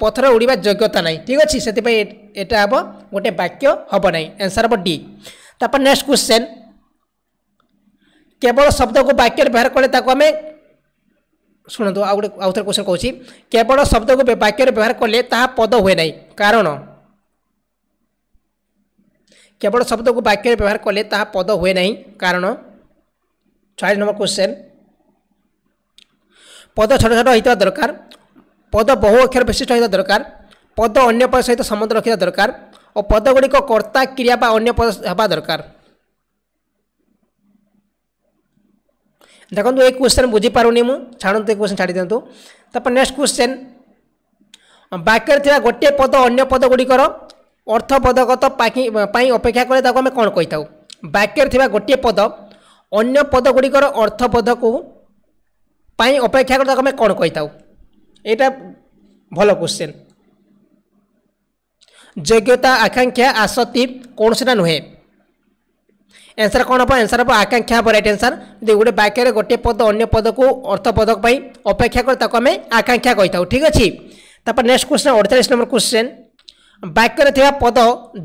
ପଥର ଉଡ଼ିବା ଯୋଗ୍ୟତା ନାହିଁ ଠିକ୍ ଅଛି ସେଥିପାଇଁ ଏଇଟା ହେବ ଗୋଟେ ବାକ୍ୟ ହେବ ନାହିଁ ଆନ୍ସର୍ ହେବ ଡି ତାପରେ ନେକ୍ସଟ କ୍ୱେଶ୍ଚେନ୍ କେବଳ ଶବ୍ଦକୁ ବାକ୍ୟରେ ବ୍ୟବହାର କଲେ ତାକୁ ଆମେ ଶୁଣନ୍ତୁ ଆଉ ଗୋଟେ ଆଉ ଥରେ କ୍ୱେଶ୍ଚନ୍ କହୁଛି କେବଳ ଶବ୍ଦକୁ ବାକ୍ୟରେ ବ୍ୟବହାର କଲେ ତାହା ପଦ ହୁଏ ନାହିଁ କାରଣ କେବଳ ଶବ୍ଦକୁ ବାକ୍ୟରେ ବ୍ୟବହାର କଲେ ତାହା ପଦ ହୁଏ ନାହିଁ କାରଣ ଛୟାଳିଶ ନମ୍ବର କ୍ୱେଶ୍ଚେନ୍ ପଦ ଛୋଟ ଛୋଟ ହୋଇଥିବା ଦରକାର ପଦ ବହୁ ଅକ୍ଷର ବିଶିଷ୍ଟ ହେବା ଦରକାର ପଦ ଅନ୍ୟ ପଦ ସହିତ ସମ୍ବନ୍ଧ ରଖିବା ଦରକାର ଓ ପଦଗୁଡ଼ିକ କର୍ତ୍ତା କ୍ରିୟା ବା ଅନ୍ୟ ପଦ ହେବା ଦରକାର ଦେଖନ୍ତୁ ଏଇ କ୍ୱେଶ୍ଚନ୍ ବୁଝିପାରୁନି ମୁଁ ଛାଡ଼ନ୍ତୁ ଏଇ କ୍ୱେଶ୍ଚନ୍ ଛାଡ଼ିଦିଅନ୍ତୁ ତାପରେ ନେକ୍ସଟ କ୍ୱେଶ୍ଚନ୍ ବାକ୍ୟରେ ଥିବା ଗୋଟିଏ ପଦ ଅନ୍ୟ ପଦ ଗୁଡ଼ିକର ପଦଗୁଡ଼ିକର ଅର୍ଥପଦଗତ ପାଇଁ ଅପେକ୍ଷା କଲେ ତାକୁ ଆମେ କ'ଣ କହିଥାଉ ବାକ୍ୟରେ ଥିବା ଗୋଟିଏ ପଦ ଅନ୍ୟ ପଦ ଗୁଡ଼ିକର ଅର୍ଥ ପଦକୁ ପାଇଁ ଅପେକ୍ଷା କଲେ ତାକୁ ଆମେ କ'ଣ କହିଥାଉ এটা ଭଲ କ୍ୱେଶ୍ଚିନ୍ ଯୋଗ୍ୟତା ଆକାଂକ୍ଷା ଆସକ୍ତି କୌଣସିଟା ନୁହେଁ ଏନ୍ସର୍ କ'ଣ ହେବ ଏନ୍ସର୍ ହେବ ଆକାଂକ୍ଷା ହେବ ରାଇଟ୍ ଏନ୍ସର୍ ଯଦି ଗୋଟେ ବାକ୍ୟରେ ଗୋଟିଏ ପଦ ଅନ୍ୟ ପଦକୁ ଅର୍ଥ ପଦକ ପାଇଁ ଅପେକ୍ଷା କରି ତାକୁ ଆମେ ଆକାଂକ୍ଷା କହିଥାଉ ଠିକ୍ ଅଛି ତାପରେ ନେକ୍ସଟ କ୍ୱେଶ୍ଚିନ୍ ଅଡ଼ଚାଳିଶ ନମ୍ବର କ୍ୱେଶ୍ଚିନ୍ ବାକ୍ୟରେ ଥିବା ପଦ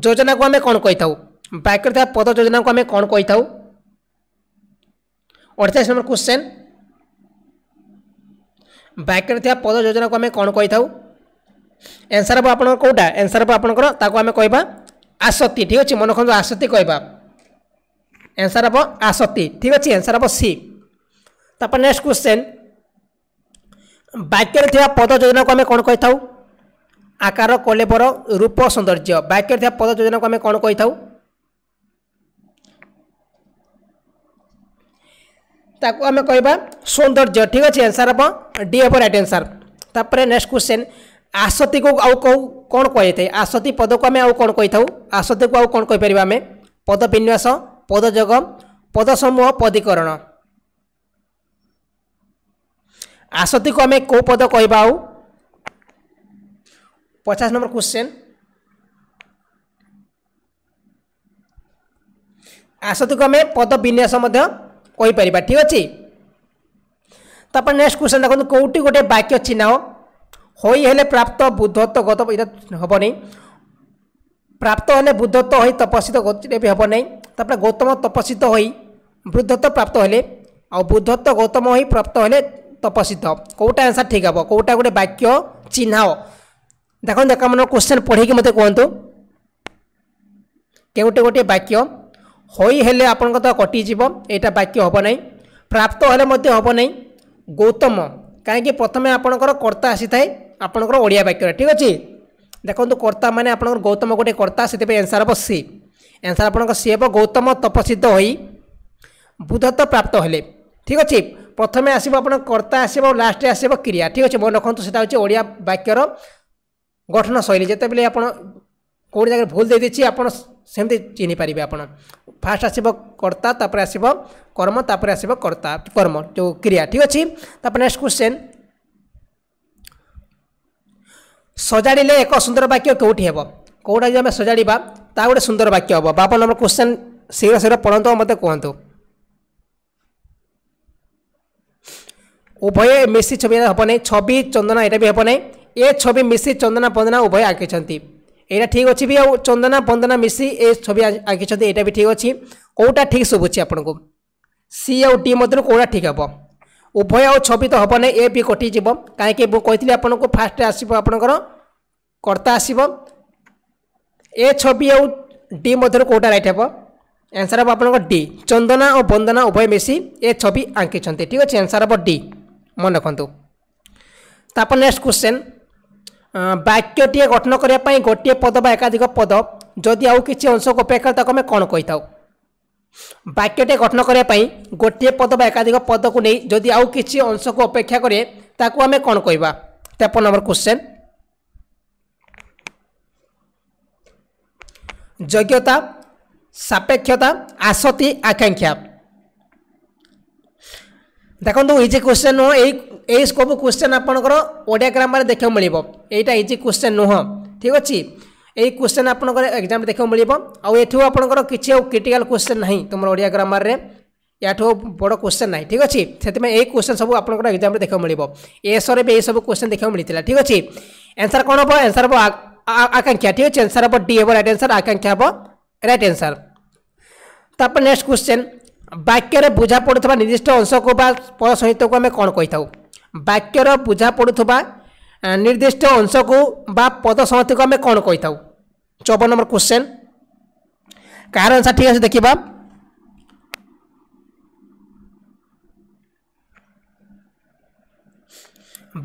ଯୋଜନାକୁ ଆମେ କ'ଣ କହିଥାଉ ବାକ୍ୟରେ ଥିବା ପଦ ଯୋଜନାକୁ ଆମେ କ'ଣ କହିଥାଉ ଅଡ଼ଚାଳିଶ ନମ୍ବର କ୍ୱେଶ୍ଚିନ୍ ବାକ୍ୟରେ ଥିବା ପଦ ଯୋଜନାକୁ ଆମେ କ'ଣ କହିଥାଉ ଏନ୍ସର୍ ହେବ ଆପଣଙ୍କର କେଉଁଟା ଏନ୍ସର୍ ହେବ ଆପଣଙ୍କର ତାକୁ ଆମେ କହିବା ଆସତି ଠିକ୍ ଅଛି ମନେ ରଖନ୍ତୁ ଆସତି କହିବା ଏନ୍ସର୍ ହେବ ଆସତି ଠିକ୍ ଅଛି ଏନ୍ସର୍ ହେବ ସି ତାପରେ ନେକ୍ସଟ କ୍ୱେଶ୍ଚେନ୍ ବାକ୍ୟରେ ଥିବା ପଦ ଯୋଜନାକୁ ଆମେ କ'ଣ କହିଥାଉ ଆକାର କଲେବର ରୂପ ସୌନ୍ଦର୍ଯ୍ୟ ବାକ୍ୟରେ ଥିବା ପଦ ଯୋଜନାକୁ ଆମେ କ'ଣ କହିଥାଉ ତାକୁ ଆମେ କହିବା ସୌନ୍ଦର୍ଯ୍ୟ ଠିକ୍ ଅଛି ଆନ୍ସାର୍ ହେବ ଡି ହେବ ରାଇଟ୍ ଆନ୍ସାର୍ ତାପରେ ନେକ୍ସଟ କ୍ୱେଶ୍ଚନ୍ ଆସତିକୁ ଆଉ କେଉଁ କ'ଣ କୁହାଯାଇଥାଏ ଆସତି ପଦକୁ ଆମେ ଆଉ କ'ଣ କହିଥାଉ ଆସତିକୁ ଆଉ କ'ଣ କହିପାରିବା ଆମେ ପଦ ବିନ୍ୟାସ ପଦଯୋଗ ପଦ ସମୂହ ପଦୀକରଣ ଆସତିକୁ ଆମେ କେଉଁ ପଦ କହିବା ଆଉ ପଚାଶ ନମ୍ବର କ୍ୱେଶ୍ଚନ୍ ଆସତିକୁ ଆମେ ପଦ ବିନ୍ୟାସ ମଧ୍ୟ କହିପାରିବା ଠିକ୍ ଅଛି ତାପରେ ନେକ୍ସଟ କ୍ୱେଶ୍ଚନ୍ ଦେଖନ୍ତୁ କେଉଁଠି ଗୋଟିଏ ବାକ୍ୟ ଚିହ୍ନ ହୋଇ ହେଲେ ପ୍ରାପ୍ତ ବୁଦ୍ଧତ୍ୱ ଗତ ଏଇଟା ହେବନି ପ୍ରାପ୍ତ ହେଲେ ବୁଦ୍ଧତ୍ୱ ହୋଇ ତପସ୍ଥିତ ଗତିରେ ବି ହେବ ନାହିଁ ତାପରେ ଗୌତମ ତପସ୍ଥିତ ହୋଇ ବୃଦ୍ଧତ୍ୱ ପ୍ରାପ୍ତ ହେଲେ ଆଉ ବୁଦ୍ଧତ୍ୱ ଗୌତମ ହୋଇ ପ୍ରାପ୍ତ ହେଲେ ତପସ୍ଥିତ କେଉଁଟା ଆନ୍ସର୍ ଠିକ୍ ହେବ କେଉଁଟା ଗୋଟେ ବାକ୍ୟ ଚିହ୍ନ ଦେଖନ୍ତୁ ଦେଖ ମନ କ୍ୱେଶ୍ଚନ୍ ପଢ଼ିକି ମୋତେ କୁହନ୍ତୁ କେଉଁଟି ଗୋଟିଏ ବାକ୍ୟ হই হলে আপনার তো কটিযিব এইটা বাক্য হব না প্রাপ্ত হলে হব না গৌতম কাইকি প্রথমে আপনার কর্তা আসি থাকে আপনার ওড়িয়া বাক্য ঠিক আছে দেখুন কর্তা মানে আপনার গৌতম গোটে কর্তা সেই এনসার হব সি এনসার আপনার সি হব গৌতম তপসিদ্ধ হয়ে বুধত্ব প্রাপ্ত হলে ঠিক আছে প্রথমে আসব আপনার কর্তা আসব লাস্টে আসব ক্রিয়া ঠিক আছে মনে রাখুন সেটা হচ্ছে ওড়িয়া বাক্যর গঠন শৈলী যেতবে আপনার কোটি জায়গায় ভুল দিয়ে দিচ্ছি আপনার ସେମିତି ଚିହ୍ନିପାରିବେ ଆପଣ ଫାଷ୍ଟ ଆସିବ କର୍ତ୍ତା ତାପରେ ଆସିବ କର୍ମ ତାପରେ ଆସିବ କର୍ତ୍ତା କର୍ମ ଯେଉଁ କ୍ରିୟା ଠିକ୍ ଅଛି ତାପରେ ନେକ୍ସଟ କ୍ୱେଶ୍ଚେନ୍ ସଜାଡ଼ିଲେ ଏକ ସୁନ୍ଦର ବାକ୍ୟ କେଉଁଠି ହେବ କେଉଁଟା ଯଦି ଆମେ ସଜାଡ଼ିବା ତାହା ଗୋଟେ ସୁନ୍ଦର ବାକ୍ୟ ହେବ ବାପା ନମ୍ବର କ୍ୱେଶ୍ଚେନ୍ ଶୀଘ୍ର ଶୀଘ୍ର ପଢ଼ନ୍ତୁ ମୋତେ କୁହନ୍ତୁ ଉଭୟ ମିଶି ଛବି ହେବ ନାହିଁ ଛବି ଚନ୍ଦନା ଏଇଟା ବି ହେବ ନାହିଁ ଏ ଛବି ମିଶି ଚନ୍ଦନା ପନ୍ଦନା ଉଭୟ ଆଙ୍କିଛନ୍ତି ଏଇଟା ଠିକ୍ ଅଛି ବି ଆଉ ଚନ୍ଦନା ବନ୍ଦନା ମିଶି ଏ ଛବି ଆଙ୍କିଛନ୍ତି ଏଇଟା ବି ଠିକ୍ ଅଛି କେଉଁଟା ଠିକ୍ ଶୁଭୁଛି ଆପଣଙ୍କୁ ସି ଆଉ ଡି ମଧ୍ୟରୁ କେଉଁଟା ଠିକ୍ ହେବ ଉଭୟ ଆଉ ଛବି ତ ହେବ ନାହିଁ ଏ ବି କଟିଯିବ କାହିଁକି ମୁଁ କହିଥିଲି ଆପଣଙ୍କୁ ଫାଷ୍ଟ ଆସିବ ଆପଣଙ୍କର କର୍ତ୍ତା ଆସିବ ଏ ଛବି ଆଉ ଡି ମଧ୍ୟରୁ କେଉଁଟା ରାଇଟ୍ ହେବ ଆନ୍ସର୍ ହେବ ଆପଣଙ୍କ ଡି ଚନ୍ଦନା ଓ ବନ୍ଦନା ଉଭୟ ମିଶି ଏ ଛବି ଆଙ୍କିଛନ୍ତି ଠିକ୍ ଅଛି ଆନ୍ସର୍ ହେବ ଡି ମନେ ରଖନ୍ତୁ ତାପରେ ନେକ୍ସଟ କ୍ୱେଶ୍ଚନ୍ ବାକ୍ୟଟିଏ ଗଠନ କରିବା ପାଇଁ ଗୋଟିଏ ପଦ ବା ଏକାଧିକ ପଦ ଯଦି ଆଉ କିଛି ଅଂଶକୁ ଅପେକ୍ଷା କରେ ତାକୁ ଆମେ କ'ଣ କହିଥାଉ ବାକ୍ୟଟିଏ ଗଠନ କରିବା ପାଇଁ ଗୋଟିଏ ପଦ ବା ଏକାଧିକ ପଦକୁ ନେଇ ଯଦି ଆଉ କିଛି ଅଂଶକୁ ଅପେକ୍ଷା କରେ ତାକୁ ଆମେ କ'ଣ କହିବା ତେପନ ନମ୍ବର କ୍ୱେଶ୍ଚେନ୍ ଯୋଗ୍ୟତା ସାପେକ୍ଷତା ଆସତି ଆକାଂକ୍ଷା ଦେଖନ୍ତୁ ଇଜି କ୍ୱେଶ୍ଚେନ୍ ନୁହଁ ଏଇ ଏହି ସ୍କୋପ୍ କ୍ୱେଶ୍ଚନ୍ ଆପଣଙ୍କର ଓଡ଼ିଆ ଗ୍ରାମାରରେ ଦେଖିବାକୁ ମିଳିବ ଏଇଟା ଇଜି କ୍ୱେଶ୍ଚନ୍ ନୁହଁ ଠିକ୍ ଅଛି ଏହି କ୍ୱେଶ୍ଚନ୍ ଆପଣଙ୍କର ଏକ୍ଜାମ୍ରେ ଦେଖିବାକୁ ମିଳିବ ଆଉ ଏଠୁ ଆପଣଙ୍କର କିଛି ଆଉ କ୍ରିଟିକାଲ୍ କ୍ୱେଶ୍ଚନ୍ ନାହିଁ ତୁମର ଓଡ଼ିଆ ଗ୍ରାମାରରେ ଏହାଠୁ ବଡ଼ କ୍ୱେଶ୍ଚନ୍ ନାହିଁ ଠିକ୍ ଅଛି ସେଥିପାଇଁ ଏହି କ୍ୱେଶ୍ଚନ୍ ସବୁ ଆପଣଙ୍କର ଏକ୍ଜାମ୍ରେ ଦେଖିବାକୁ ମିଳିବ ଏସରେ ବି ଏହିସବୁ କ୍ୱେଶ୍ଚନ୍ ଦେଖିବାକୁ ମିଳିଥିଲା ଠିକ୍ ଅଛି ଆନ୍ସର୍ କ'ଣ ହେବ ଆନ୍ସର୍ ହେବ ଆକାଂକ୍ଷା ଠିକ୍ ଅଛି ଆନ୍ସର୍ ହେବ ଡି ହେବ ରାଇଟ୍ ଆନ୍ସର୍ ଆକାଂକ୍ଷା ହେବ ରାଇଟ୍ ଆନ୍ସର୍ ତାପରେ ନେକ୍ସଟ କ୍ୱେଶ୍ଚନ୍ ବାକ୍ୟରେ ବୁଝା ପଡ଼ୁଥିବା ନିର୍ଦ୍ଦିଷ୍ଟ ଅଂଶକୁ ବା ପଦ ସହିତ ଆମେ କ'ଣ କହିଥାଉ ବାକ୍ୟର ବୁଝା ପଡ଼ୁଥିବା ନିର୍ଦ୍ଦିଷ୍ଟ ଅଂଶକୁ ବା ପଦ ସମାପ୍ତିକୁ ଆମେ କ'ଣ କହିଥାଉ ଚବନ ନମ୍ବର କ୍ୱେଶ୍ଚେନ୍ କାହାର ଆନ୍ସର୍ ଠିକ୍ ଅଛି ଦେଖିବା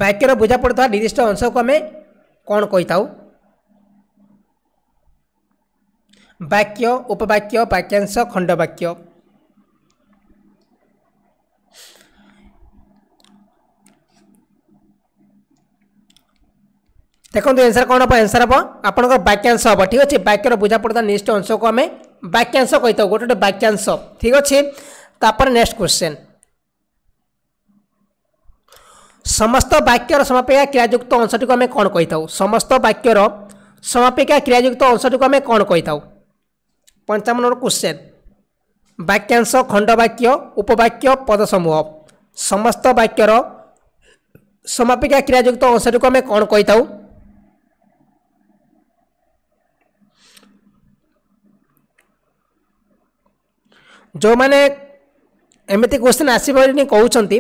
ବାକ୍ୟର ବୁଝା ପଡ଼ୁଥିବା ନିର୍ଦ୍ଦିଷ୍ଟ ଅଂଶକୁ ଆମେ କ'ଣ କହିଥାଉ ବାକ୍ୟ ଉପବାକ୍ୟ ବାକ୍ୟାଂଶ ଖଣ୍ଡବାକ୍ୟ ଦେଖନ୍ତୁ ଏନ୍ସର୍ କ'ଣ ହେବ ଏନ୍ସର୍ ହେବ ଆପଣଙ୍କର ବାକ୍ୟାଂଶ ହେବ ଠିକ୍ ଅଛି ବାକ୍ୟର ବୁଝା ପଡ଼ିଥିବା ନିଶ୍ଚିତ ଅଂଶକୁ ଆମେ ବାକ୍ୟାଂଶ କହିଥାଉ ଗୋଟେ ଗୋଟେ ବାକ୍ୟାଂଶ ଠିକ୍ ଅଛି ତାପରେ ନେକ୍ସଟ କ୍ୱେଶ୍ଚିନ୍ ସମସ୍ତ ବାକ୍ୟର ସମାପିକା କ୍ରିୟାଯୁକ୍ତ ଅଂଶଟିକୁ ଆମେ କ'ଣ କହିଥାଉ ସମସ୍ତ ବାକ୍ୟର ସମାପିକା କ୍ରିୟାଯୁକ୍ତ ଅଂଶଟିକୁ ଆମେ କ'ଣ କହିଥାଉ ପଞ୍ଚାବନର କ୍ୱେଶ୍ଚିନ୍ ବାକ୍ୟାଂଶ ଖଣ୍ଡବାକ୍ୟ ଉପବାକ୍ୟ ପଦସମୂହ ସମସ୍ତ ବାକ୍ୟର ସମାପିକା କ୍ରିୟାଯୁକ୍ତ ଅଂଶଟିକୁ ଆମେ କ'ଣ କହିଥାଉ ଯେଉଁମାନେ ଏମିତି କୋଶ୍ଚିନ୍ ଆସିପାରିନି କହୁଛନ୍ତି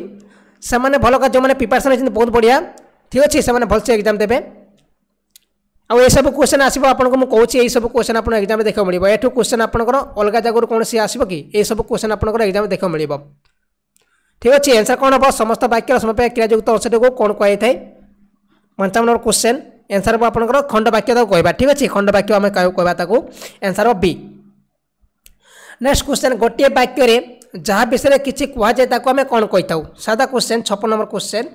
ସେମାନେ ଭଲ ଯେଉଁମାନେ ପ୍ରିପାରେସନ୍ ହେଇଛନ୍ତି ବହୁତ ବଢ଼ିଆ ଠିକ୍ ଅଛି ସେମାନେ ଭଲସେ ଏକ୍ଜାମ୍ ଦେବେ ଆଉ ଏସବୁ କୋଶ୍ଚିନ୍ ଆସିବ ଆପଣଙ୍କୁ ମୁଁ କହୁଛି ଏହିସବୁ କୋଶ୍ଚିନ୍ ଆପଣ ଏକ୍ଜାମ୍ରେ ଦେଖିବାକୁ ମିଳିବ ଏଠୁ କୋଶ୍ଚିନ୍ ଆପଣଙ୍କର ଅଲଗା ଜାଗାରୁ କୌଣସି ଆସିବ କି ଏହିସବୁ କୋଶ୍ଚିନ୍ ଆପଣଙ୍କର ଏକ୍ଜାମ୍ରେ ଦେଖିବାକୁ ମିଳିବ ଠିକ୍ ଅଛି ଏନ୍ସର୍ କ'ଣ ହେବ ସମସ୍ତ ବାକ୍ୟର ସମବାୟ କ୍ରିୟାଯୁକ୍ତ ଅଂଶଟିକୁ କ'ଣ କୁହାଯାଇଥାଏ ପଞ୍ଚାବନ ନମ୍ବର କୋଶ୍ଚିନ୍ ଏନ୍ସର୍ ହେବ ଆପଣଙ୍କର ଖଣ୍ଡବାକ୍ୟ ତାକୁ କହିବା ଠିକ୍ ଅଛି ଖଣ୍ଡବାକ୍ୟ ଆମେ କହିବା ତାକୁ ଏନ୍ସର୍ ହେବ ବି ନେକ୍ସଟ କ୍ୱେଶ୍ଚନ୍ ଗୋଟିଏ ବାକ୍ୟରେ ଯାହା ବିଷୟରେ କିଛି କୁହାଯାଏ ତାକୁ ଆମେ କ'ଣ କହିଥାଉ ସାଧା କ୍ୱେଶ୍ଚନ୍ ଛପନ ନମ୍ବର କ୍ୱେଶ୍ଚନ୍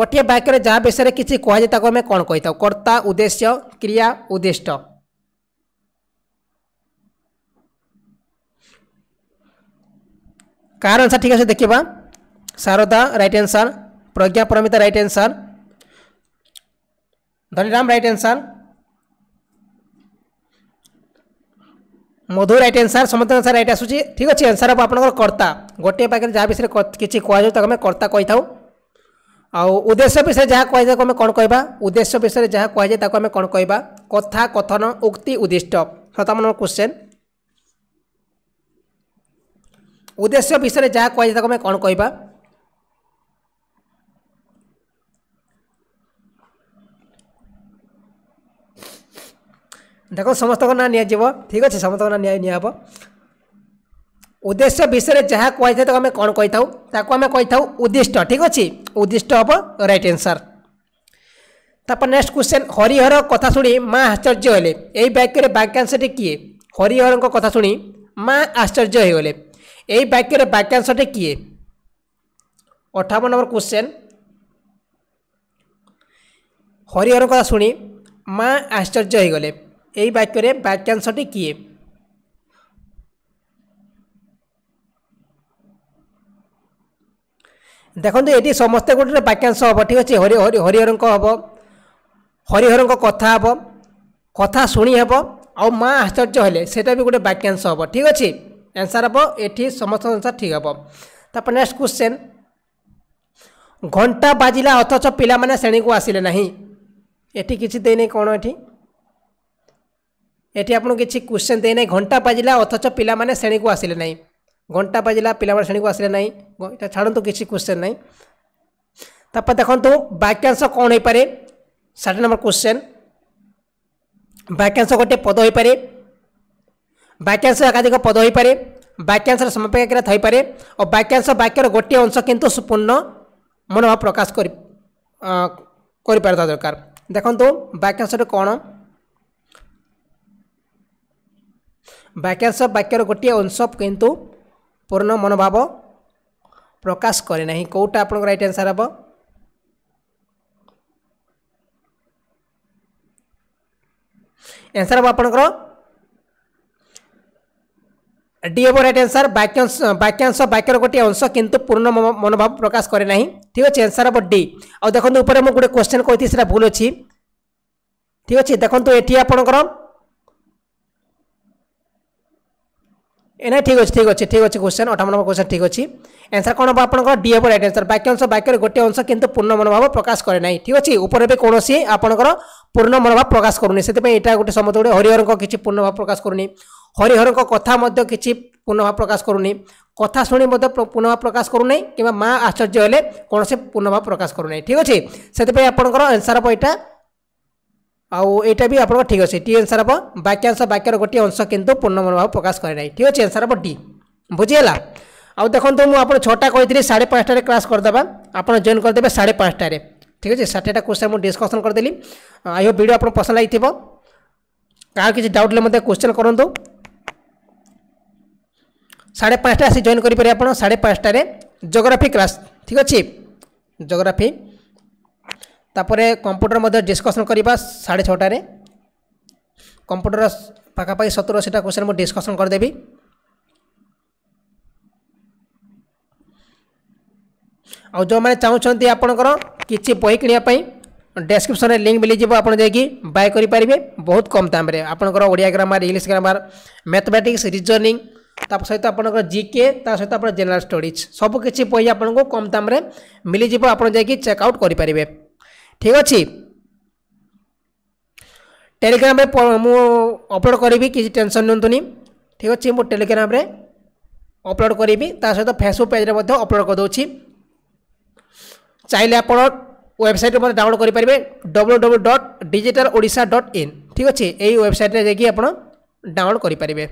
ଗୋଟିଏ ବାକ୍ୟରେ ଯାହା ବିଷୟରେ କିଛି କୁହାଯାଏ ତାକୁ ଆମେ କ'ଣ କହିଥାଉ କର୍ତ୍ତା ଉଦ୍ଦେଶ୍ୟ କ୍ରିୟା ଉଦ୍ଦିଷ୍ଟ কার আনসার ঠিক আছে দেখিবা Sarada right answer Pragya Paramita right answer Dhaniram right answer Madhu right answer সমস্ত আনসার রাইট আসুচি ঠিক আছে আনসার হব আপনার কর্তা গোটিয়ে পাখে যা বিষয়ে কিছু কুযাও তাকে আমি কর্তা কই থাও আউ উদ্দেশ্য বিষয়ে যা কুযায় তাকে আমি কোণ কহবা উদ্দেশ্য বিষয়ে যা কুযায় তাকে আমি কোণ কহবা কথা কথন উক্তি উদ্দিষ্ট সতাম নম্বর কোশ্চেন উদ্দেশ্য বিষয়ে যা কুযায় তাকে আমি কোণ কহবা দেখো সমস্ত না নিয়ে যাব ঠিক আছে সমস্ত না নিয়ে নিয়ে হব উদ্দেশ্য বিষয়ে যা কোথায় তাকে আমি কম কই তাকে আমি কই উদ্দিষ্ট ঠিক আছে উদ্দিষ্ট হব রাইট আনসার তারপর নেক্সট কোশ্চেন হরিহর কথা শুনে মা আশ্চর্য হলে এই বাক্যের বাক্যাংশটি কি হরিহর কথা শুনে মা আশ্চর্য হয়ে গেলে এই বাক্যের বাক্যাংশটি কি অঠাবন নম্বর কোশ্চেন হরিহর কথা শুনে মা আশ্চর্য হয়ে গেলে এই বাক্যের বাক্যাংশটি কিয়ে ଦେଖନ୍ତୁ ଏଠି ସମସ୍ତେ ଗୋଟେ ବାକ୍ୟାଂଶ ହେବ ଠିକ୍ ଅଛି ହରି ହରି ହରିହରଙ୍କ ହେବ ହରିହରଙ୍କ କଥା ହେବ କଥା ଶୁଣି ହେବ ଆଉ ମା ଆଶ୍ଚର୍ଯ୍ୟ ହେଲେ ସେଇଟା ବି ଗୋଟେ ବାକ୍ୟାଂଶ ହେବ ଠିକ୍ ଅଛି ଆନ୍ସର୍ ହେବ ଏଠି ସମସ୍ତଙ୍କ ଆନ୍ସର୍ ଠିକ୍ ହେବ ତାପରେ ନେକ୍ସଟ କ୍ୱେଶ୍ଚେନ୍ ଘଣ୍ଟା ବାଜିଲା ଅଥଚ ପିଲାମାନେ ଶ୍ରେଣୀକୁ ଆସିଲେ ନାହିଁ ଏଠି କିଛି ଦେଇନି କ'ଣ ଏଠି ଏଠି ଆପଣଙ୍କୁ କିଛି କ୍ୱେଶ୍ଚନ୍ ଦେଇନାହିଁ ଘଣ୍ଟା ବାଜିଲା ଅଥଚ ପିଲାମାନେ ଶ୍ରେଣୀକୁ ଆସିଲେ ନାହିଁ ଘଣ୍ଟା ବାଜିଲା ପିଲାମାନେ ଶ୍ରେଣୀକୁ ଆସିଲେ ନାହିଁ ଏଇଟା ଛାଡ଼ନ୍ତୁ କିଛି କ୍ୱେଶ୍ଚନ୍ ନାହିଁ ତାପରେ ଦେଖନ୍ତୁ ବାକ୍ୟାଂଶ କ'ଣ ହୋଇପାରେ ଷାଠିଏ ନମ୍ବର କ୍ୱେଶ୍ଚନ୍ ବାକ୍ୟାଂଶ ଗୋଟିଏ ପଦ ହୋଇପାରେ ବାକ୍ୟାଂଶ ଏକାଧିକ ପଦ ହୋଇପାରେ ବାକ୍ୟାଂଶର ସମପେକ୍ଷା ଥାଇପାରେ ଓ ବାକ୍ୟାଂଶ ବାକ୍ୟର ଗୋଟିଏ ଅଂଶ କିନ୍ତୁ ପୂର୍ଣ୍ଣ ମନୋଭାବ ପ୍ରକାଶ କରି କରିପାରିବା ଦରକାର ଦେଖନ୍ତୁ ବାକ୍ୟାଂଶଟି କ'ଣ ବାକ୍ୟାଂଶ ବାକ୍ୟର ଗୋଟିଏ ଅଂଶ କିନ୍ତୁ ପୂର୍ଣ୍ଣ ମନୋଭାବ ପ୍ରକାଶ କରେ ନାହିଁ କେଉଁଟା ଆପଣଙ୍କର ରାଇଟ୍ ଆନ୍ସର ହେବ ଆନ୍ସର ହେବ ଆପଣଙ୍କର ଡି ଏବ ରାଇଟ୍ ଆନ୍ସର ବାକ୍ୟାଂଶ ବାକ୍ୟାଂଶ ବାକ୍ୟର ଗୋଟିଏ ଅଂଶ କିନ୍ତୁ ପୂର୍ଣ୍ଣ ମନୋଭାବ ପ୍ରକାଶ କରେ ନାହିଁ ଠିକ୍ ଅଛି ଆନ୍ସର ହେବ ଡି ଆଉ ଦେଖନ୍ତୁ ଉପରେ ମୁଁ ଗୋଟେ କ୍ୱେଶ୍ଚନ୍ କହିଥିଲି ସେଇଟା ଭୁଲ ଅଛି ଠିକ୍ ଅଛି ଦେଖନ୍ତୁ ଏଠି ଆପଣଙ୍କର ନା ଠିକ୍ ଅଛି ଠିକ୍ ଅଛି ଠିକ୍ ଅଛି କ୍ୱେଶ୍ଚନ୍ ଅଠା ନମ୍ବର କ୍ୱେଶ୍ଚନ୍ ଠିକ୍ ଅଛି ଆନ୍ସର୍ କ'ଣ ହେବ ଆପଣଙ୍କର ଡି ହେବ ରାଇଟ୍ ଆନ୍ସର୍ ବାକ୍ୟ ଅଂଶ ବାକ୍ୟରେ ଗୋଟିଏ ଅଂଶ କିନ୍ତୁ ପୂର୍ଣ୍ଣ ମନୋଭାବ ପ୍ରକାଶ କରେ ନାହିଁ ଠିକ୍ ଅଛି ଉପରେ ବି କୌଣସି ଆପଣଙ୍କର ପୂର୍ଣ୍ଣ ମନୋଭାବ ପ୍ରକାଶ କରୁନି ସେଥିପାଇଁ ଏଇଟା ଗୋଟେ ସମସ୍ତ ଗୋଟେ ହରିହରଙ୍କ କିଛି ପୂର୍ଣ୍ଣଭାବ ପ୍ରକାଶ କରୁନି ହରିହରଙ୍କ କଥା ମଧ୍ୟ କିଛି ପୂର୍ଣ୍ଣଭାବ ପ୍ରକାଶ କରୁନି କଥା কথা শুনে মধ্যে পুনঃ প্রকাশ করুনাই কিংবা মা আশ্চর্য হলে কোণী পুনঃ ପ୍ରକାଶ କରୁନାହିଁ ଠିକ୍ ଅଛି ସେଥିପାଇଁ ଆପଣଙ୍କର আনসার হব ଏଇଟା ଆଉ ଏଇଟା ବି ଆପଣଙ୍କ ଠିକ୍ ଅଛି ଟି ଆନ୍ସର୍ ହେବ ବାକ୍ୟାଂଶ ବାକ୍ୟର ଗୋଟିଏ ଅଂଶ କିନ୍ତୁ ପୂର୍ଣ୍ଣମୂଳ ଭାବେ ପ୍ରକାଶ କରେ ନାହିଁ ଠିକ୍ ଅଛି ଆନ୍ସର୍ ହେବ ଡି ବୁଝିହେଲା ଆଉ ଦେଖନ୍ତୁ ମୁଁ ଆପଣ ଛଅଟା କହିଥିଲି ସାଢ଼େ ପାଞ୍ଚଟାରେ କ୍ଲାସ୍ କରିଦେବା ଆପଣ ଜଏନ୍ କରିଦେବେ ସାଢ଼େ ପାଞ୍ଚଟାରେ ଠିକ୍ ଅଛି ଷାଠିଏଟା କୋଶ୍ଚେନ୍ ମୁଁ ଡିସ୍କସନ୍ କରିଦେଲି ଆଇ ହୋପ୍ ଭିଡ଼ିଓ ଆପଣଙ୍କୁ ପସନ୍ଦ ଲାଗିଥିବ କାହାର କିଛି ଡାଉଟ୍ ହେଲେ ମୋତେ କୋଶ୍ଚେନ୍ କରନ୍ତୁ সাড়ে পাঁচটা আসি জয়েন করে আপনার সাড়ে পাঁচটার জোগ্রাফি ক্লাস ঠিক আছে জোগ্রাফি ତାପରେ କମ୍ପ୍ୟୁଟର ମଧ୍ୟ ଡିସ୍କସନ୍ କରିବା ସାଢ଼େ ଛଅଟାରେ କମ୍ପ୍ୟୁଟର ପାଖାପାଖି ସତୁରି ଅଶୀଟା କ୍ୱେଶ୍ଚନ୍ ମୁଁ ଡିସ୍କସନ୍ କରିଦେବି ଆଉ ଯେଉଁମାନେ ଚାହୁଁଛନ୍ତି ଆପଣଙ୍କର କିଛି ବହି କିଣିବା ପାଇଁ ଡେସ୍କ୍ରିପ୍ସନ୍ରେ ଲିଙ୍କ୍ ମିଳିଯିବ ଆପଣ ଯାଇକି ବାଏ କରିପାରିବେ ବହୁତ କମ୍ ଦାମରେ ଆପଣଙ୍କର Odia grammar English grammar mathematics reasoning ତା ସହିତ ଆପଣଙ୍କର ଜି କେ ତା ସହିତ ଆପଣ ଜେନେରାଲ୍ ଷ୍ଟଡ଼ିଜ୍ ସବୁକିଛି ବହି ଆପଣଙ୍କୁ କମ୍ ଦାମରେ ମିଳିଯିବ ଆପଣ ଯାଇକି ଚେକ୍ ଆଉଟ୍ କରିପାରିବେ ঠিক ଅଛି ଟେଲିଗ୍ରାମରେ ମୁଁ ଅପଲୋଡ଼ କରିବି କିଛି ଟେନସନ୍ ନିଅନ୍ତୁନି ଠିକ୍ ଅଛି ମୁଁ ଟେଲିଗ୍ରାମରେ ଅପଲୋଡ଼ କରିବି ତା ସହିତ ଫେସବୁକ୍ ପେଜ୍ରେ ମଧ୍ୟ ଅପଲୋଡ଼ କରିଦେଉଛି ଚାହିଁଲେ ଆପଣ ୱେବସାଇଟ୍ରୁ ମଧ୍ୟ ଡାଉନଲୋଡ଼ କରିପାରିବେ W W dot digital Odisha dot in ଠିକ୍ ଅଛି ଏଇ ୱେବସାଇଟ୍ରେ ଯାଇକି ଆପଣ ଡାଉନଲୋଡ଼ କରିପାରିବେ